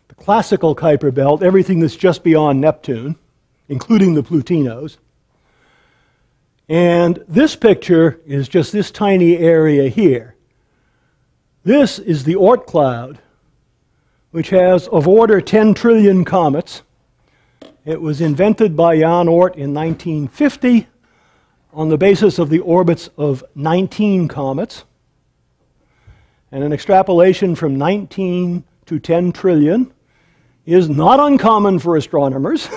the classical Kuiper Belt, everything that's just beyond Neptune, including the Plutinos. And this picture is just this tiny area here. This is the Oort cloud, which has of order 10 trillion comets. It was invented by Jan Oort in 1950 on the basis of the orbits of 19 comets. And an extrapolation from 19 to 10 trillion is not uncommon for astronomers.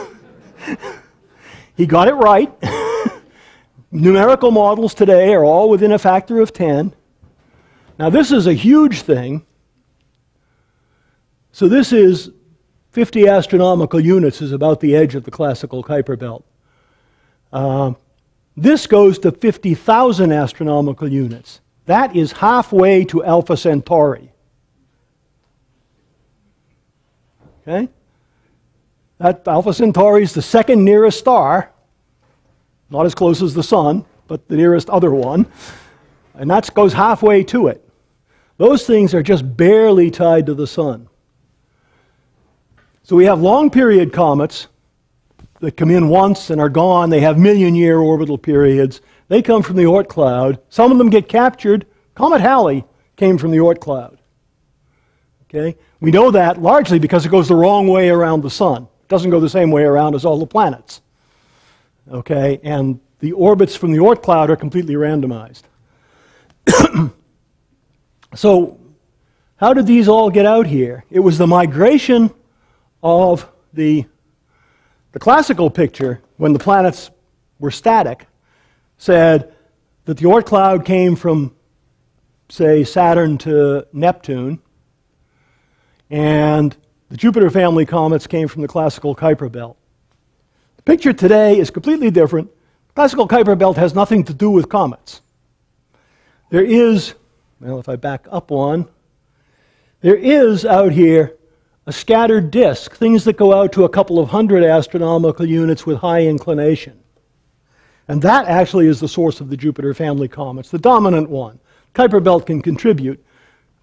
he got it right. Numerical models today are all within a factor of 10. Now, this is a huge thing so this is 50 astronomical units is about the edge of the classical Kuiper belt. Uh, this goes to 50,000 astronomical units. That is halfway to Alpha Centauri. Okay? That Alpha Centauri is the second nearest star, not as close as the Sun, but the nearest other one, and that goes halfway to it. Those things are just barely tied to the Sun. So we have long period comets that come in once and are gone. They have million year orbital periods. They come from the Oort cloud. Some of them get captured. Comet Halley came from the Oort cloud. Okay? We know that largely because it goes the wrong way around the sun. It doesn't go the same way around as all the planets. Okay? And the orbits from the Oort cloud are completely randomized. so, how did these all get out here? It was the migration of the, the classical picture when the planets were static, said that the Oort cloud came from, say, Saturn to Neptune, and the Jupiter family comets came from the classical Kuiper belt. The picture today is completely different. The classical Kuiper belt has nothing to do with comets. There is, well, if I back up one, there is out here a scattered disk, things that go out to a couple of hundred astronomical units with high inclination. And that actually is the source of the Jupiter family comets, the dominant one. Kuiper belt can contribute,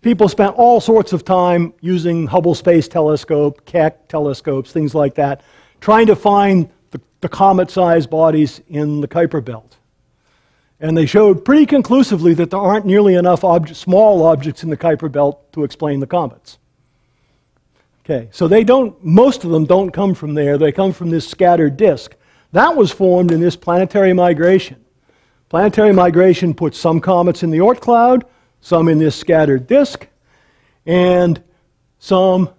People spent all sorts of time using Hubble Space Telescope, Keck telescopes, things like that, trying to find the, the comet sized bodies in the Kuiper Belt. And they showed pretty conclusively that there aren't nearly enough small objects in the Kuiper Belt to explain the comets. Okay, so they don't, most of them don't come from there. They come from this scattered disk. That was formed in this planetary migration. Planetary migration puts some comets in the Oort cloud, some in this scattered disk, and some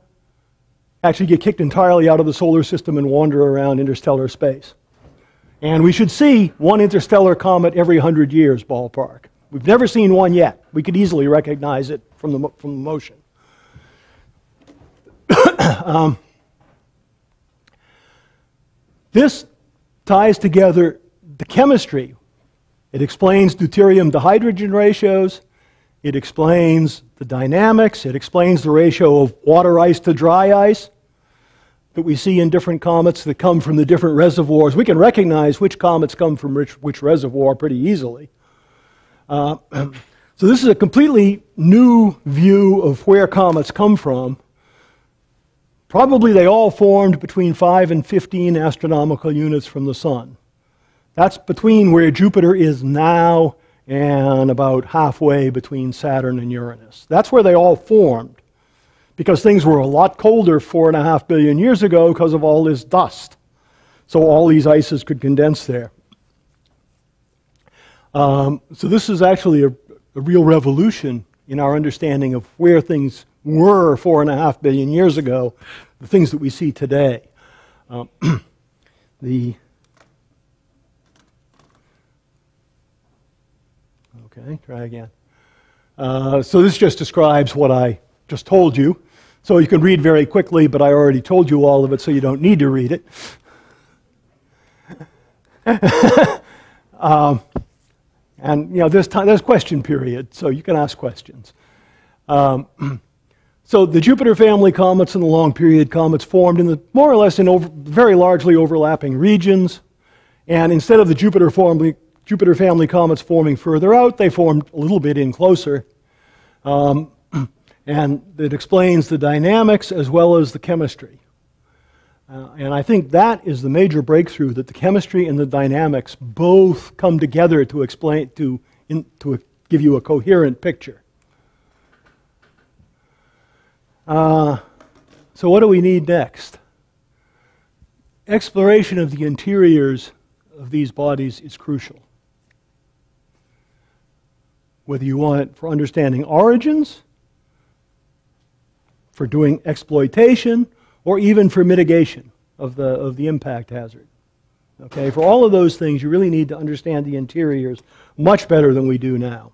actually get kicked entirely out of the solar system and wander around interstellar space. And we should see one interstellar comet every 100 years, ballpark. We've never seen one yet. We could easily recognize it from the, from the motion. um, this ties together the chemistry. It explains deuterium to hydrogen ratios. It explains the dynamics. It explains the ratio of water ice to dry ice that we see in different comets that come from the different reservoirs. We can recognize which comets come from which, which reservoir pretty easily. Uh, so, this is a completely new view of where comets come from. Probably they all formed between 5 and 15 astronomical units from the Sun. That's between where Jupiter is now and about halfway between Saturn and Uranus. That's where they all formed because things were a lot colder four and a half billion years ago because of all this dust. So all these ices could condense there. Um, so this is actually a, a, real revolution in our understanding of where things were four and a half billion years ago, the things that we see today. Um, the Okay, try again. Uh, so this just describes what I just told you. So you can read very quickly, but I already told you all of it, so you don't need to read it. um, and you know, there's, time, there's question period, so you can ask questions. Um, so the Jupiter family comets and the long period comets formed in the more or less in over, very largely overlapping regions. And instead of the Jupiter family, Jupiter family comets forming further out, they formed a little bit in closer. Um, and it explains the dynamics as well as the chemistry. Uh, and I think that is the major breakthrough that the chemistry and the dynamics both come together to explain, to, in, to give you a coherent picture. Uh, so, what do we need next? Exploration of the interiors of these bodies is crucial whether you want for understanding origins, for doing exploitation, or even for mitigation of the, of the impact hazard. Okay, for all of those things, you really need to understand the interiors much better than we do now.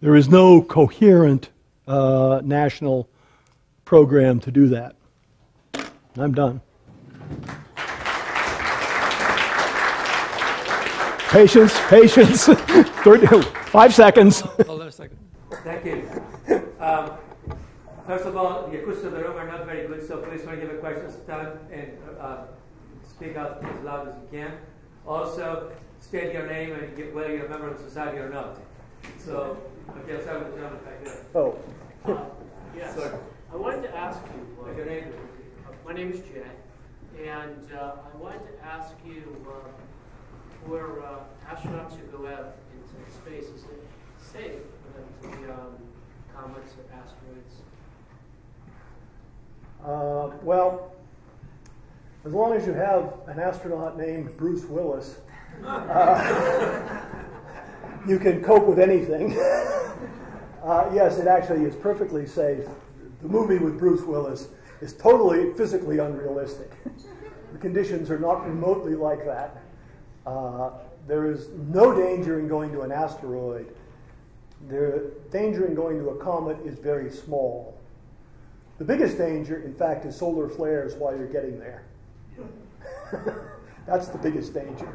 There is no coherent uh, national program to do that. I'm done. Patience, patience. Five seconds.
Hold on a second. Thank you. Um, first of all, the acoustics of the room are not very good, so please, when you have a question, stand and uh, speak out as loud as you can. Also, state your name and get, whether you're a member of the society or not. So, okay, I'll start with the gentleman back there.
Oh,
Uh, Yes.
Sorry.
I wanted to ask you,
What's your
uh, my name is Jay, and uh, I wanted to ask you, uh, for uh, astronauts who go out into space, is it safe for them to be on comets or asteroids?
Uh, well, as long as you have an astronaut named Bruce Willis, uh, you can cope with anything. uh, yes, it actually is perfectly safe. The movie with Bruce Willis is totally physically unrealistic. The conditions are not remotely like that. Uh, there is no danger in going to an asteroid. The danger in going to a comet is very small. The biggest danger, in fact, is solar flares while you're getting there. that's the biggest danger.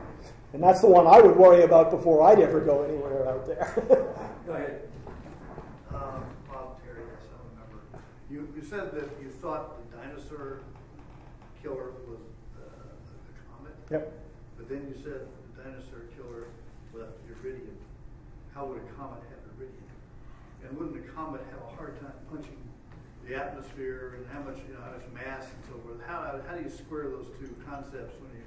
And that's the one I would worry about before I'd ever go anywhere out there.
Go ahead.
Um, Bob Terry, yes, I remember. You, you said that you thought the dinosaur killer was uh, the comet,
yep.
but then you said the dinosaur killer left iridium. How would a comet have iridium? And wouldn't a comet have a hard time punching the atmosphere and how much, you know, how much mass and so forth? How, how do you square those two concepts when you,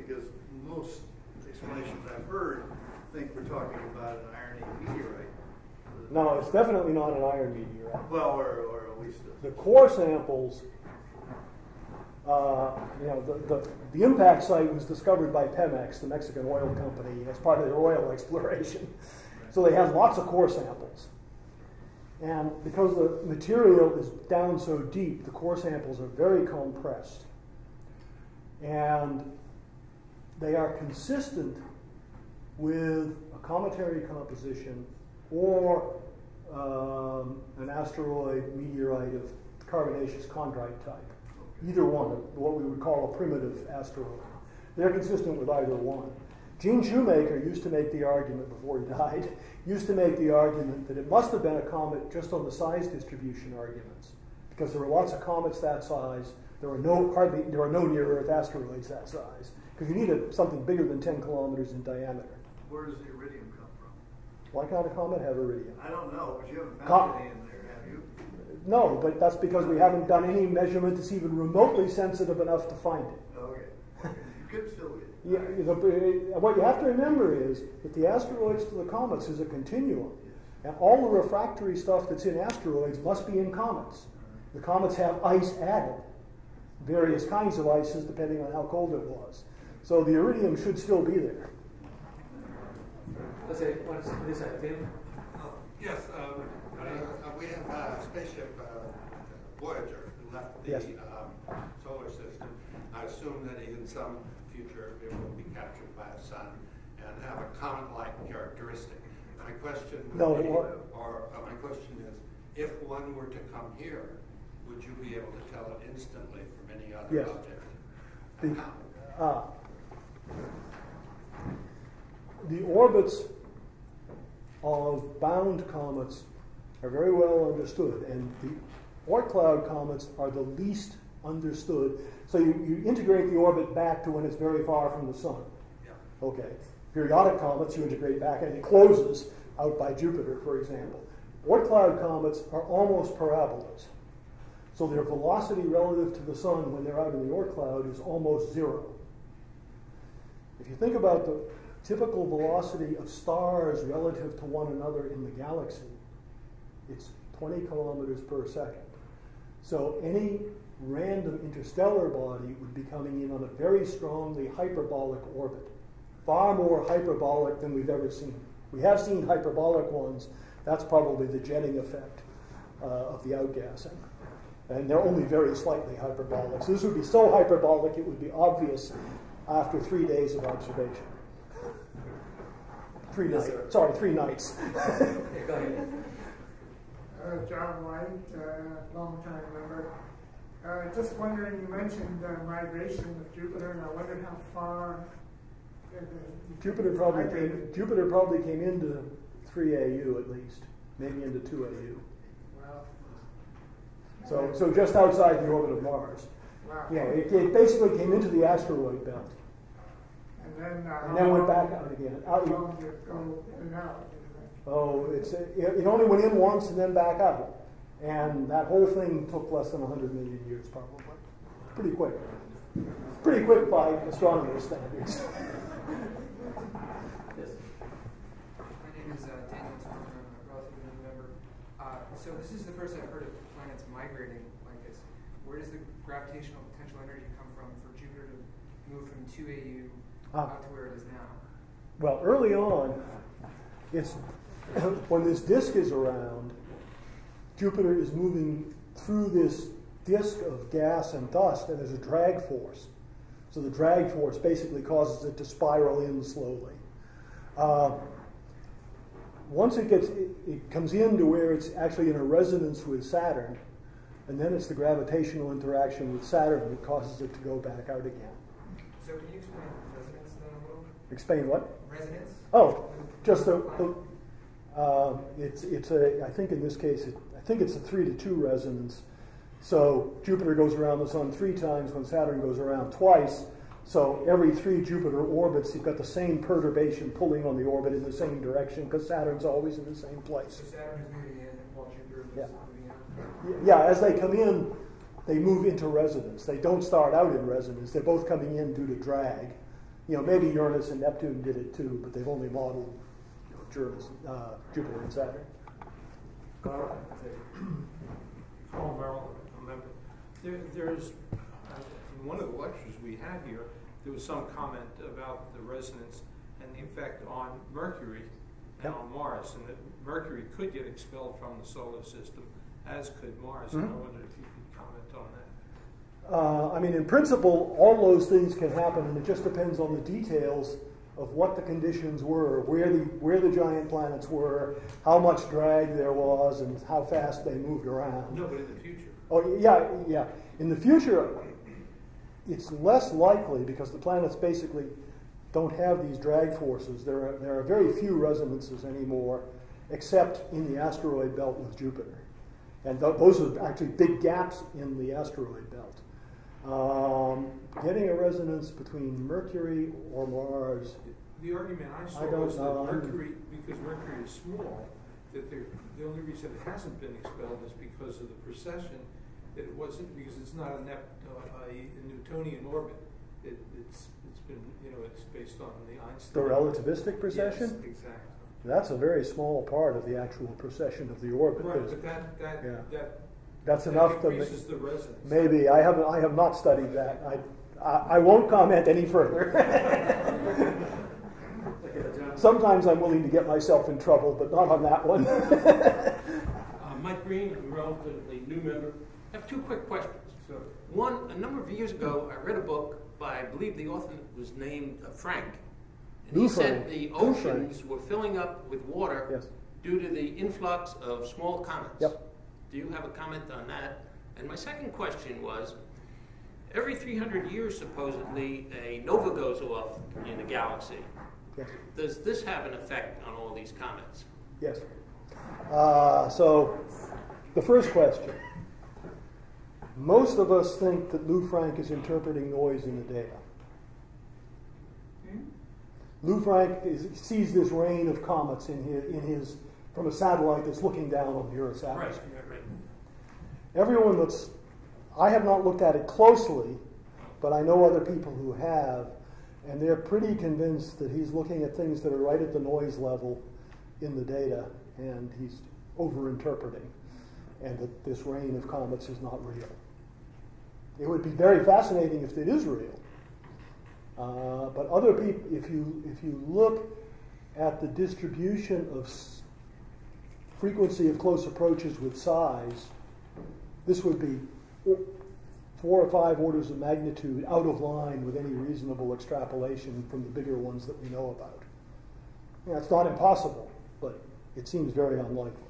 because most explanations I've heard think we're talking about an iron meteorite.
No, it's definitely not an iron meteorite.
Well, or, or at least
The core samples, uh, you know, the, the, the impact site was discovered by Pemex, the Mexican oil company, as part of their oil exploration. So they have lots of core samples. And because the material is down so deep, the core samples are very compressed. And they are consistent with a cometary composition or um, an asteroid meteorite of carbonaceous chondrite type. Either one, what we would call a primitive asteroid. They're consistent with either one. Gene Shoemaker used to make the argument before he died, used to make the argument that it must have been a comet just on the size distribution arguments, because there were lots of comets that size. There are no hardly there are no near Earth asteroids that size, because you need a, something bigger than 10 kilometers in diameter.
Where does the iridium come?
Why can't a comet have iridium?
I don't know, but you haven't
Com-
found any in there, have you?
No, but that's because we haven't done any measurement that's even remotely sensitive enough to find it.
Okay. You could still get.
Yeah, the, uh, what you have to remember is that the asteroids to the comets is a continuum. And all the refractory stuff that's in asteroids must be in comets. The comets have ice added, various kinds of ices depending on how cold it was. So the iridium should still be there.
Let's say, what's this side, Tim?
Oh, Yes, um, uh, uh, we have a spaceship uh, Voyager who left the
Yes.
um, solar system. I assume that in some future it will be captured by a sun and have a comet-like characteristic. My question
No,
be,
won't.
or uh, my question is, if one were to come here, would you be able to tell it instantly from any other
Yes.
object?
The,
And how?
ah. the orbits of bound comets are very well understood, and the Oort cloud comets are the least understood. So you, you integrate the orbit back to when it's very far from the sun.
Yeah.
Okay. Periodic comets you integrate back and it closes out by Jupiter, for example. Oort cloud comets are almost parabolas. So their velocity relative to the sun when they're out in the Oort cloud is almost zero. If you think about the typical velocity of stars relative to one another in the galaxy, it's 20 kilometers per second. So any random interstellar body would be coming in on a very strongly hyperbolic orbit, far more hyperbolic than we've ever seen. We have seen hyperbolic ones. That's probably the jetting effect uh, of the outgassing. And they're only very slightly hyperbolic. So this would be so hyperbolic it would be obvious after three days of observation. Three
Yes,
nights.
sir.
Sorry, three nights.
Go ahead.
Uh, John White, uh, longtime member. Uh, just wondering, you mentioned uh, migration of Jupiter, and I wondered how far. uh, the-
Jupiter probably came. Jupiter probably came into 3AU at least, maybe into 2AU.
Wow.
So, so just outside the orbit of Mars.
Wow.
Yeah, it, it basically came into the asteroid belt
And then. Uh,
and then went back out again. Out,
long did it go in and out? you
oh, it's it, it only went in once and then back out, and that whole thing took less than 100 million years probably. Pretty quick. Pretty quick by astronomer standards.
My name is uh, Daniel Turner. I'm a relatively new member. Uh, so this is the first I've heard of planets migrating like this. Where does the gravitational potential energy come from for Jupiter to move from 2AU
Ah.
out to where it is now?
Well, early on, it's when this disk is around, Jupiter is moving through this disk of gas and dust, and there's a drag force. So the drag force basically causes it to spiral in slowly. Uh, once it gets, it, it comes in to where it's actually in a resonance with Saturn, and then it's the gravitational interaction with Saturn that causes it to go back out again.
So can you explain resonance then a little?
Explain what?
Resonance?
Oh, just the, the um, it's it's a I think in this case it, I think it's a three to two resonance. So Jupiter goes around the Sun three times when Saturn goes around twice. So every three Jupiter orbits, you've got the same perturbation pulling on the orbit in the same direction because Saturn's always in the same place.
So Saturn is moving in while Jupiter is moving out?
Yeah, as they come in, they move into resonance. They don't start out in resonance. They're both coming in due to drag. You know, maybe Uranus and Neptune did it too, but they've only modeled you know, Uranus, uh, Jupiter and Saturn.
Paul Merrill, a member. There, there's, uh, in one of the lectures we had here, there was some comment about the resonance and the effect on Mercury and
Yep.
on Mars, and that Mercury could get expelled from the solar system, as could Mars. And I wondered if you could comment on that.
Uh, I mean, in principle, all those things can happen, and it just depends on the details of what the conditions were, where the where the giant planets were, how much drag there was, and how fast they moved around.
No, but in the future.
Oh, yeah, yeah. In the future, it's less likely because the planets basically don't have these drag forces. There are, there are very few resonances anymore, except in the asteroid belt with Jupiter. And th- those are actually big gaps in the asteroid belt. Um, getting a resonance between Mercury or Mars,
The argument I saw
I
was that. Mercury, because Mercury is small, that the only reason it hasn't been expelled is because of the precession, that it wasn't, because it's not a, nep, uh, a, a Newtonian orbit. It, it's, it's been, you know, it's based on the Einstein.
the relativistic precession,
Yes, exactly.
that's a very small part of the actual precession of the orbit.
Right, but that, that,
Yeah.
that.
That's
that
enough to ma-
the resonance.
Maybe I haven't. I have not studied that. I, I, I won't comment any further. Sometimes I'm willing to get myself in trouble, but not on that one.
Uh, Mike Green, I'm a relatively new member. I have two quick questions. One, a number of years ago, I read a book by, I believe the author was named uh, Frank. And
Lou
he said the oceans were filling up with water
Yes.
due to the influx of small comets.
Yep.
Do you have a comment on that? And my second question was, every 300 years, supposedly, a nova goes off in the galaxy.
yes.
Does this have an effect on all these comets?
Yes. Uh, so, the first question. Most of us think that Lou Frank is interpreting noise in the data. Lou Frank is, sees this rain of comets in his, in his from a satellite that's looking down on the Earth's atmosphere.
right, right.
Everyone looks, I have not looked at it closely, but I know other people who have, and they're pretty convinced that he's looking at things that are right at the noise level in the data, and he's overinterpreting, and that this rain of comets is not real. It would be very fascinating if it is real. Uh, but other people, if you if you look at the distribution of frequency of close approaches with size, this would be four or five orders of magnitude out of line with any reasonable extrapolation from the bigger ones that we know about. It's not impossible, but it seems very unlikely.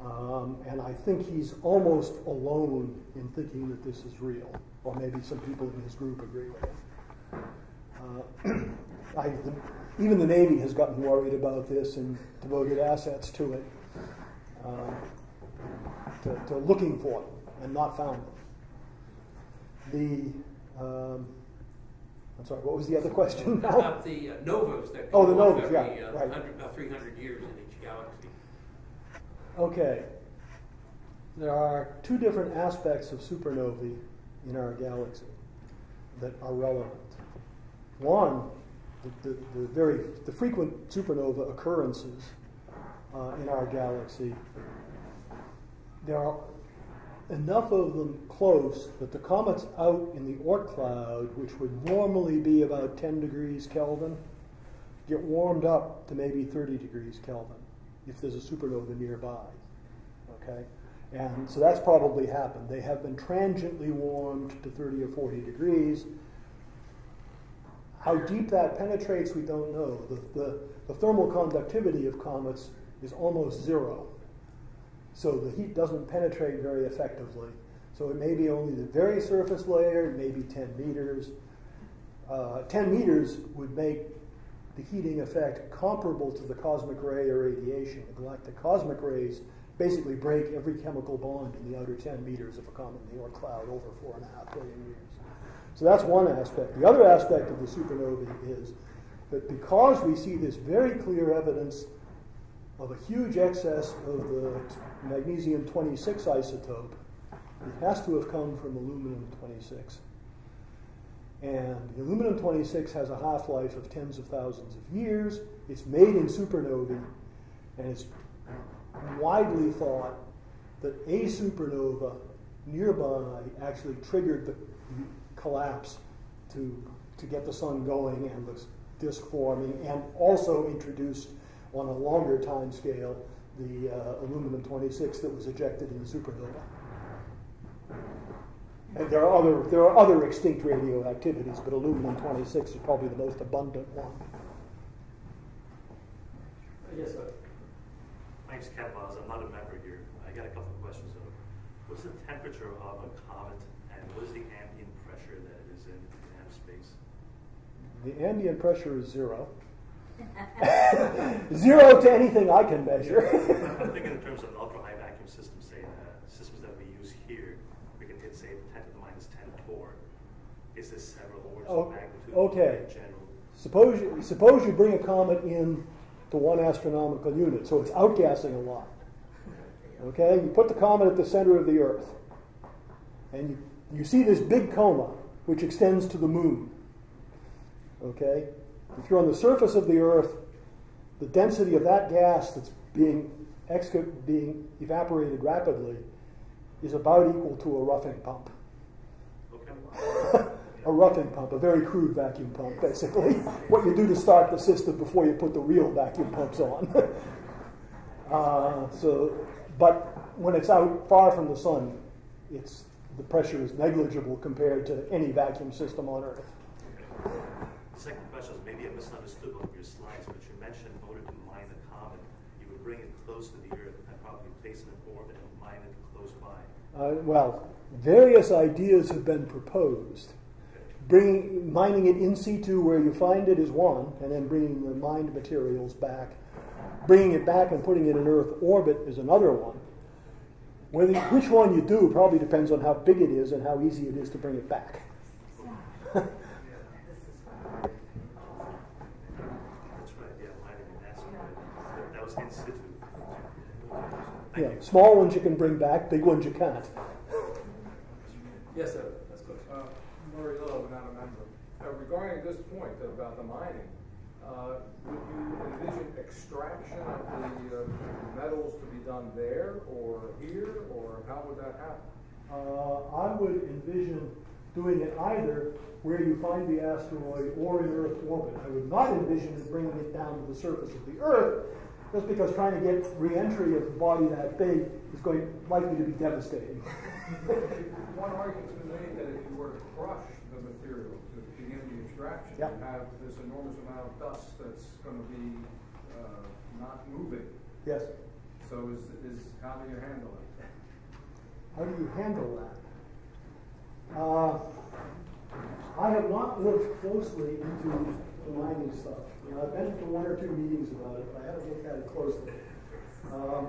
Um, and I think he's almost alone in thinking that this is real, or maybe some people in his group agree with him. Uh, I, the, even the Navy has gotten worried about this and devoted assets to it, uh, to, to, looking for them and not found them. The um, I'm sorry, what was the other question now?
About the uh, novas that
oh, the novas,
every,
yeah,
uh,
right.
100, about 300 years in each galaxy.
Okay. There are two different aspects of supernovae in our galaxy that are relevant. One, the, the, the very the frequent supernova occurrences uh, in our galaxy. There are enough of them close that the comets out in the Oort cloud, which would normally be about 10 degrees Kelvin, get warmed up to maybe 30 degrees Kelvin if there's a supernova nearby. Okay? And so that's probably happened. They have been transiently warmed to 30 or 40 degrees. How deep that penetrates, we don't know. The, the, the thermal conductivity of comets is almost zero. So the heat doesn't penetrate very effectively. So it may be only the very surface layer, maybe 10 meters. Uh, 10 meters would make the heating effect comparable to the cosmic ray or radiation. The galactic cosmic rays basically break every chemical bond in the outer 10 meters of a common Oort cloud over four and a half billion years. So that's one aspect. The other aspect of the supernovae is that because we see this very clear evidence of a huge excess of the magnesium 26 isotope, it has to have come from aluminum 26. And aluminum 26 has a half life of tens of thousands of years. It's made in supernovae, and it's widely thought that a supernova nearby actually triggered the collapse to, to get the sun going and the disk forming, and also introduced on a longer time scale the uh, aluminum 26 that was ejected in the supernova. And there are other there are other extinct radioactivities, but aluminum 26 is probably the most abundant one.
Yes, sir. My name's Ken Buzz. I'm not a member here. I got a couple of questions. Though. What's the temperature of a comet, and what is the ambient pressure that it is in in space?
The ambient pressure is zero. zero to anything I can measure.
I'm thinking in terms of ultra high vacuum systems, say uh, systems that we use here. We can hit say 10 to the minus 10 torr. Is this several orders
Oh,
of magnitude?
okay.
In general.
Suppose you, suppose you bring a comet in to one astronomical unit, so it's outgassing a lot. Okay, you put the comet at the center of the Earth, and you, you see this big coma which extends to the moon. Okay, if you're on the surface of the Earth, the density of that gas that's being being evaporated rapidly is about equal to a roughing pump. A roughing pump, a very crude vacuum pump, basically. what you do to start the system before you put the real vacuum pumps on. uh, so, but when it's out far from the sun, it's the pressure is negligible compared to any vacuum system on Earth.
The second question is maybe I misunderstood one of your slides, but you mentioned in order to mine the comet, you would bring it close to the Earth and probably place it in orbit and mine it close by.
Uh, well, various ideas have been proposed. Bringing, mining it in situ where you find it is one, and then bringing the mined materials back. Bringing it back and putting it in Earth orbit is another one. Whether, which one you do probably depends on how big it is and how easy it is to bring it back.
That's right, yeah, mining in that That, that was in situ. Thank
Yeah,
you.
small ones you can bring back, big ones you can't.
Yes, sir. That's good. Uh, Murray Little, not a member. Uh, regarding this point about the mining, uh, would you envision extraction of the uh, metals to be done there or here, or how would that happen?
Uh, I would envision doing it either where you find the asteroid or in Earth orbit. I would not envision it bringing it down to the surface of the Earth, just because trying to get reentry of a body that big is going likely to be devastating.
One argument's been made that if you were to crush the material to begin the extraction,
Yep.
you have this enormous amount of dust that's going to be uh, not moving.
yes.
So is, is, how do you handle it?
How do you handle that? Uh, I have not looked closely into mining stuff. You know, I've been to one or two meetings about it, but I haven't looked at it closely. Um,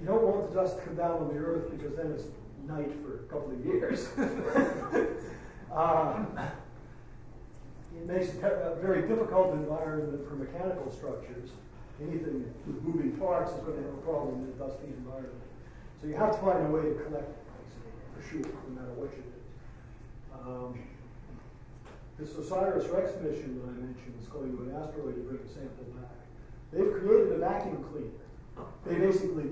you don't want the dust to come down on the earth because then it's night for a couple of years. um, it makes a very difficult environment for mechanical structures. Anything with moving parts is going to have a problem in a dusty environment. So you have to find a way to collect it, for sure, no matter what you do. Um, this OSIRIS REx mission that I mentioned is going to an asteroid to bring a sample back. They've created a vacuum cleaner. They basically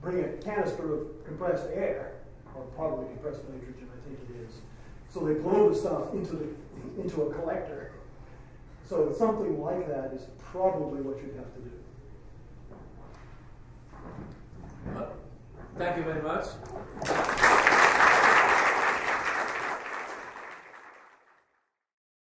bring a canister of compressed air, or probably compressed nitrogen, I think it is. So they blow the stuff into the into a collector. So something like that is probably what you'd have to do.
Thank you very much.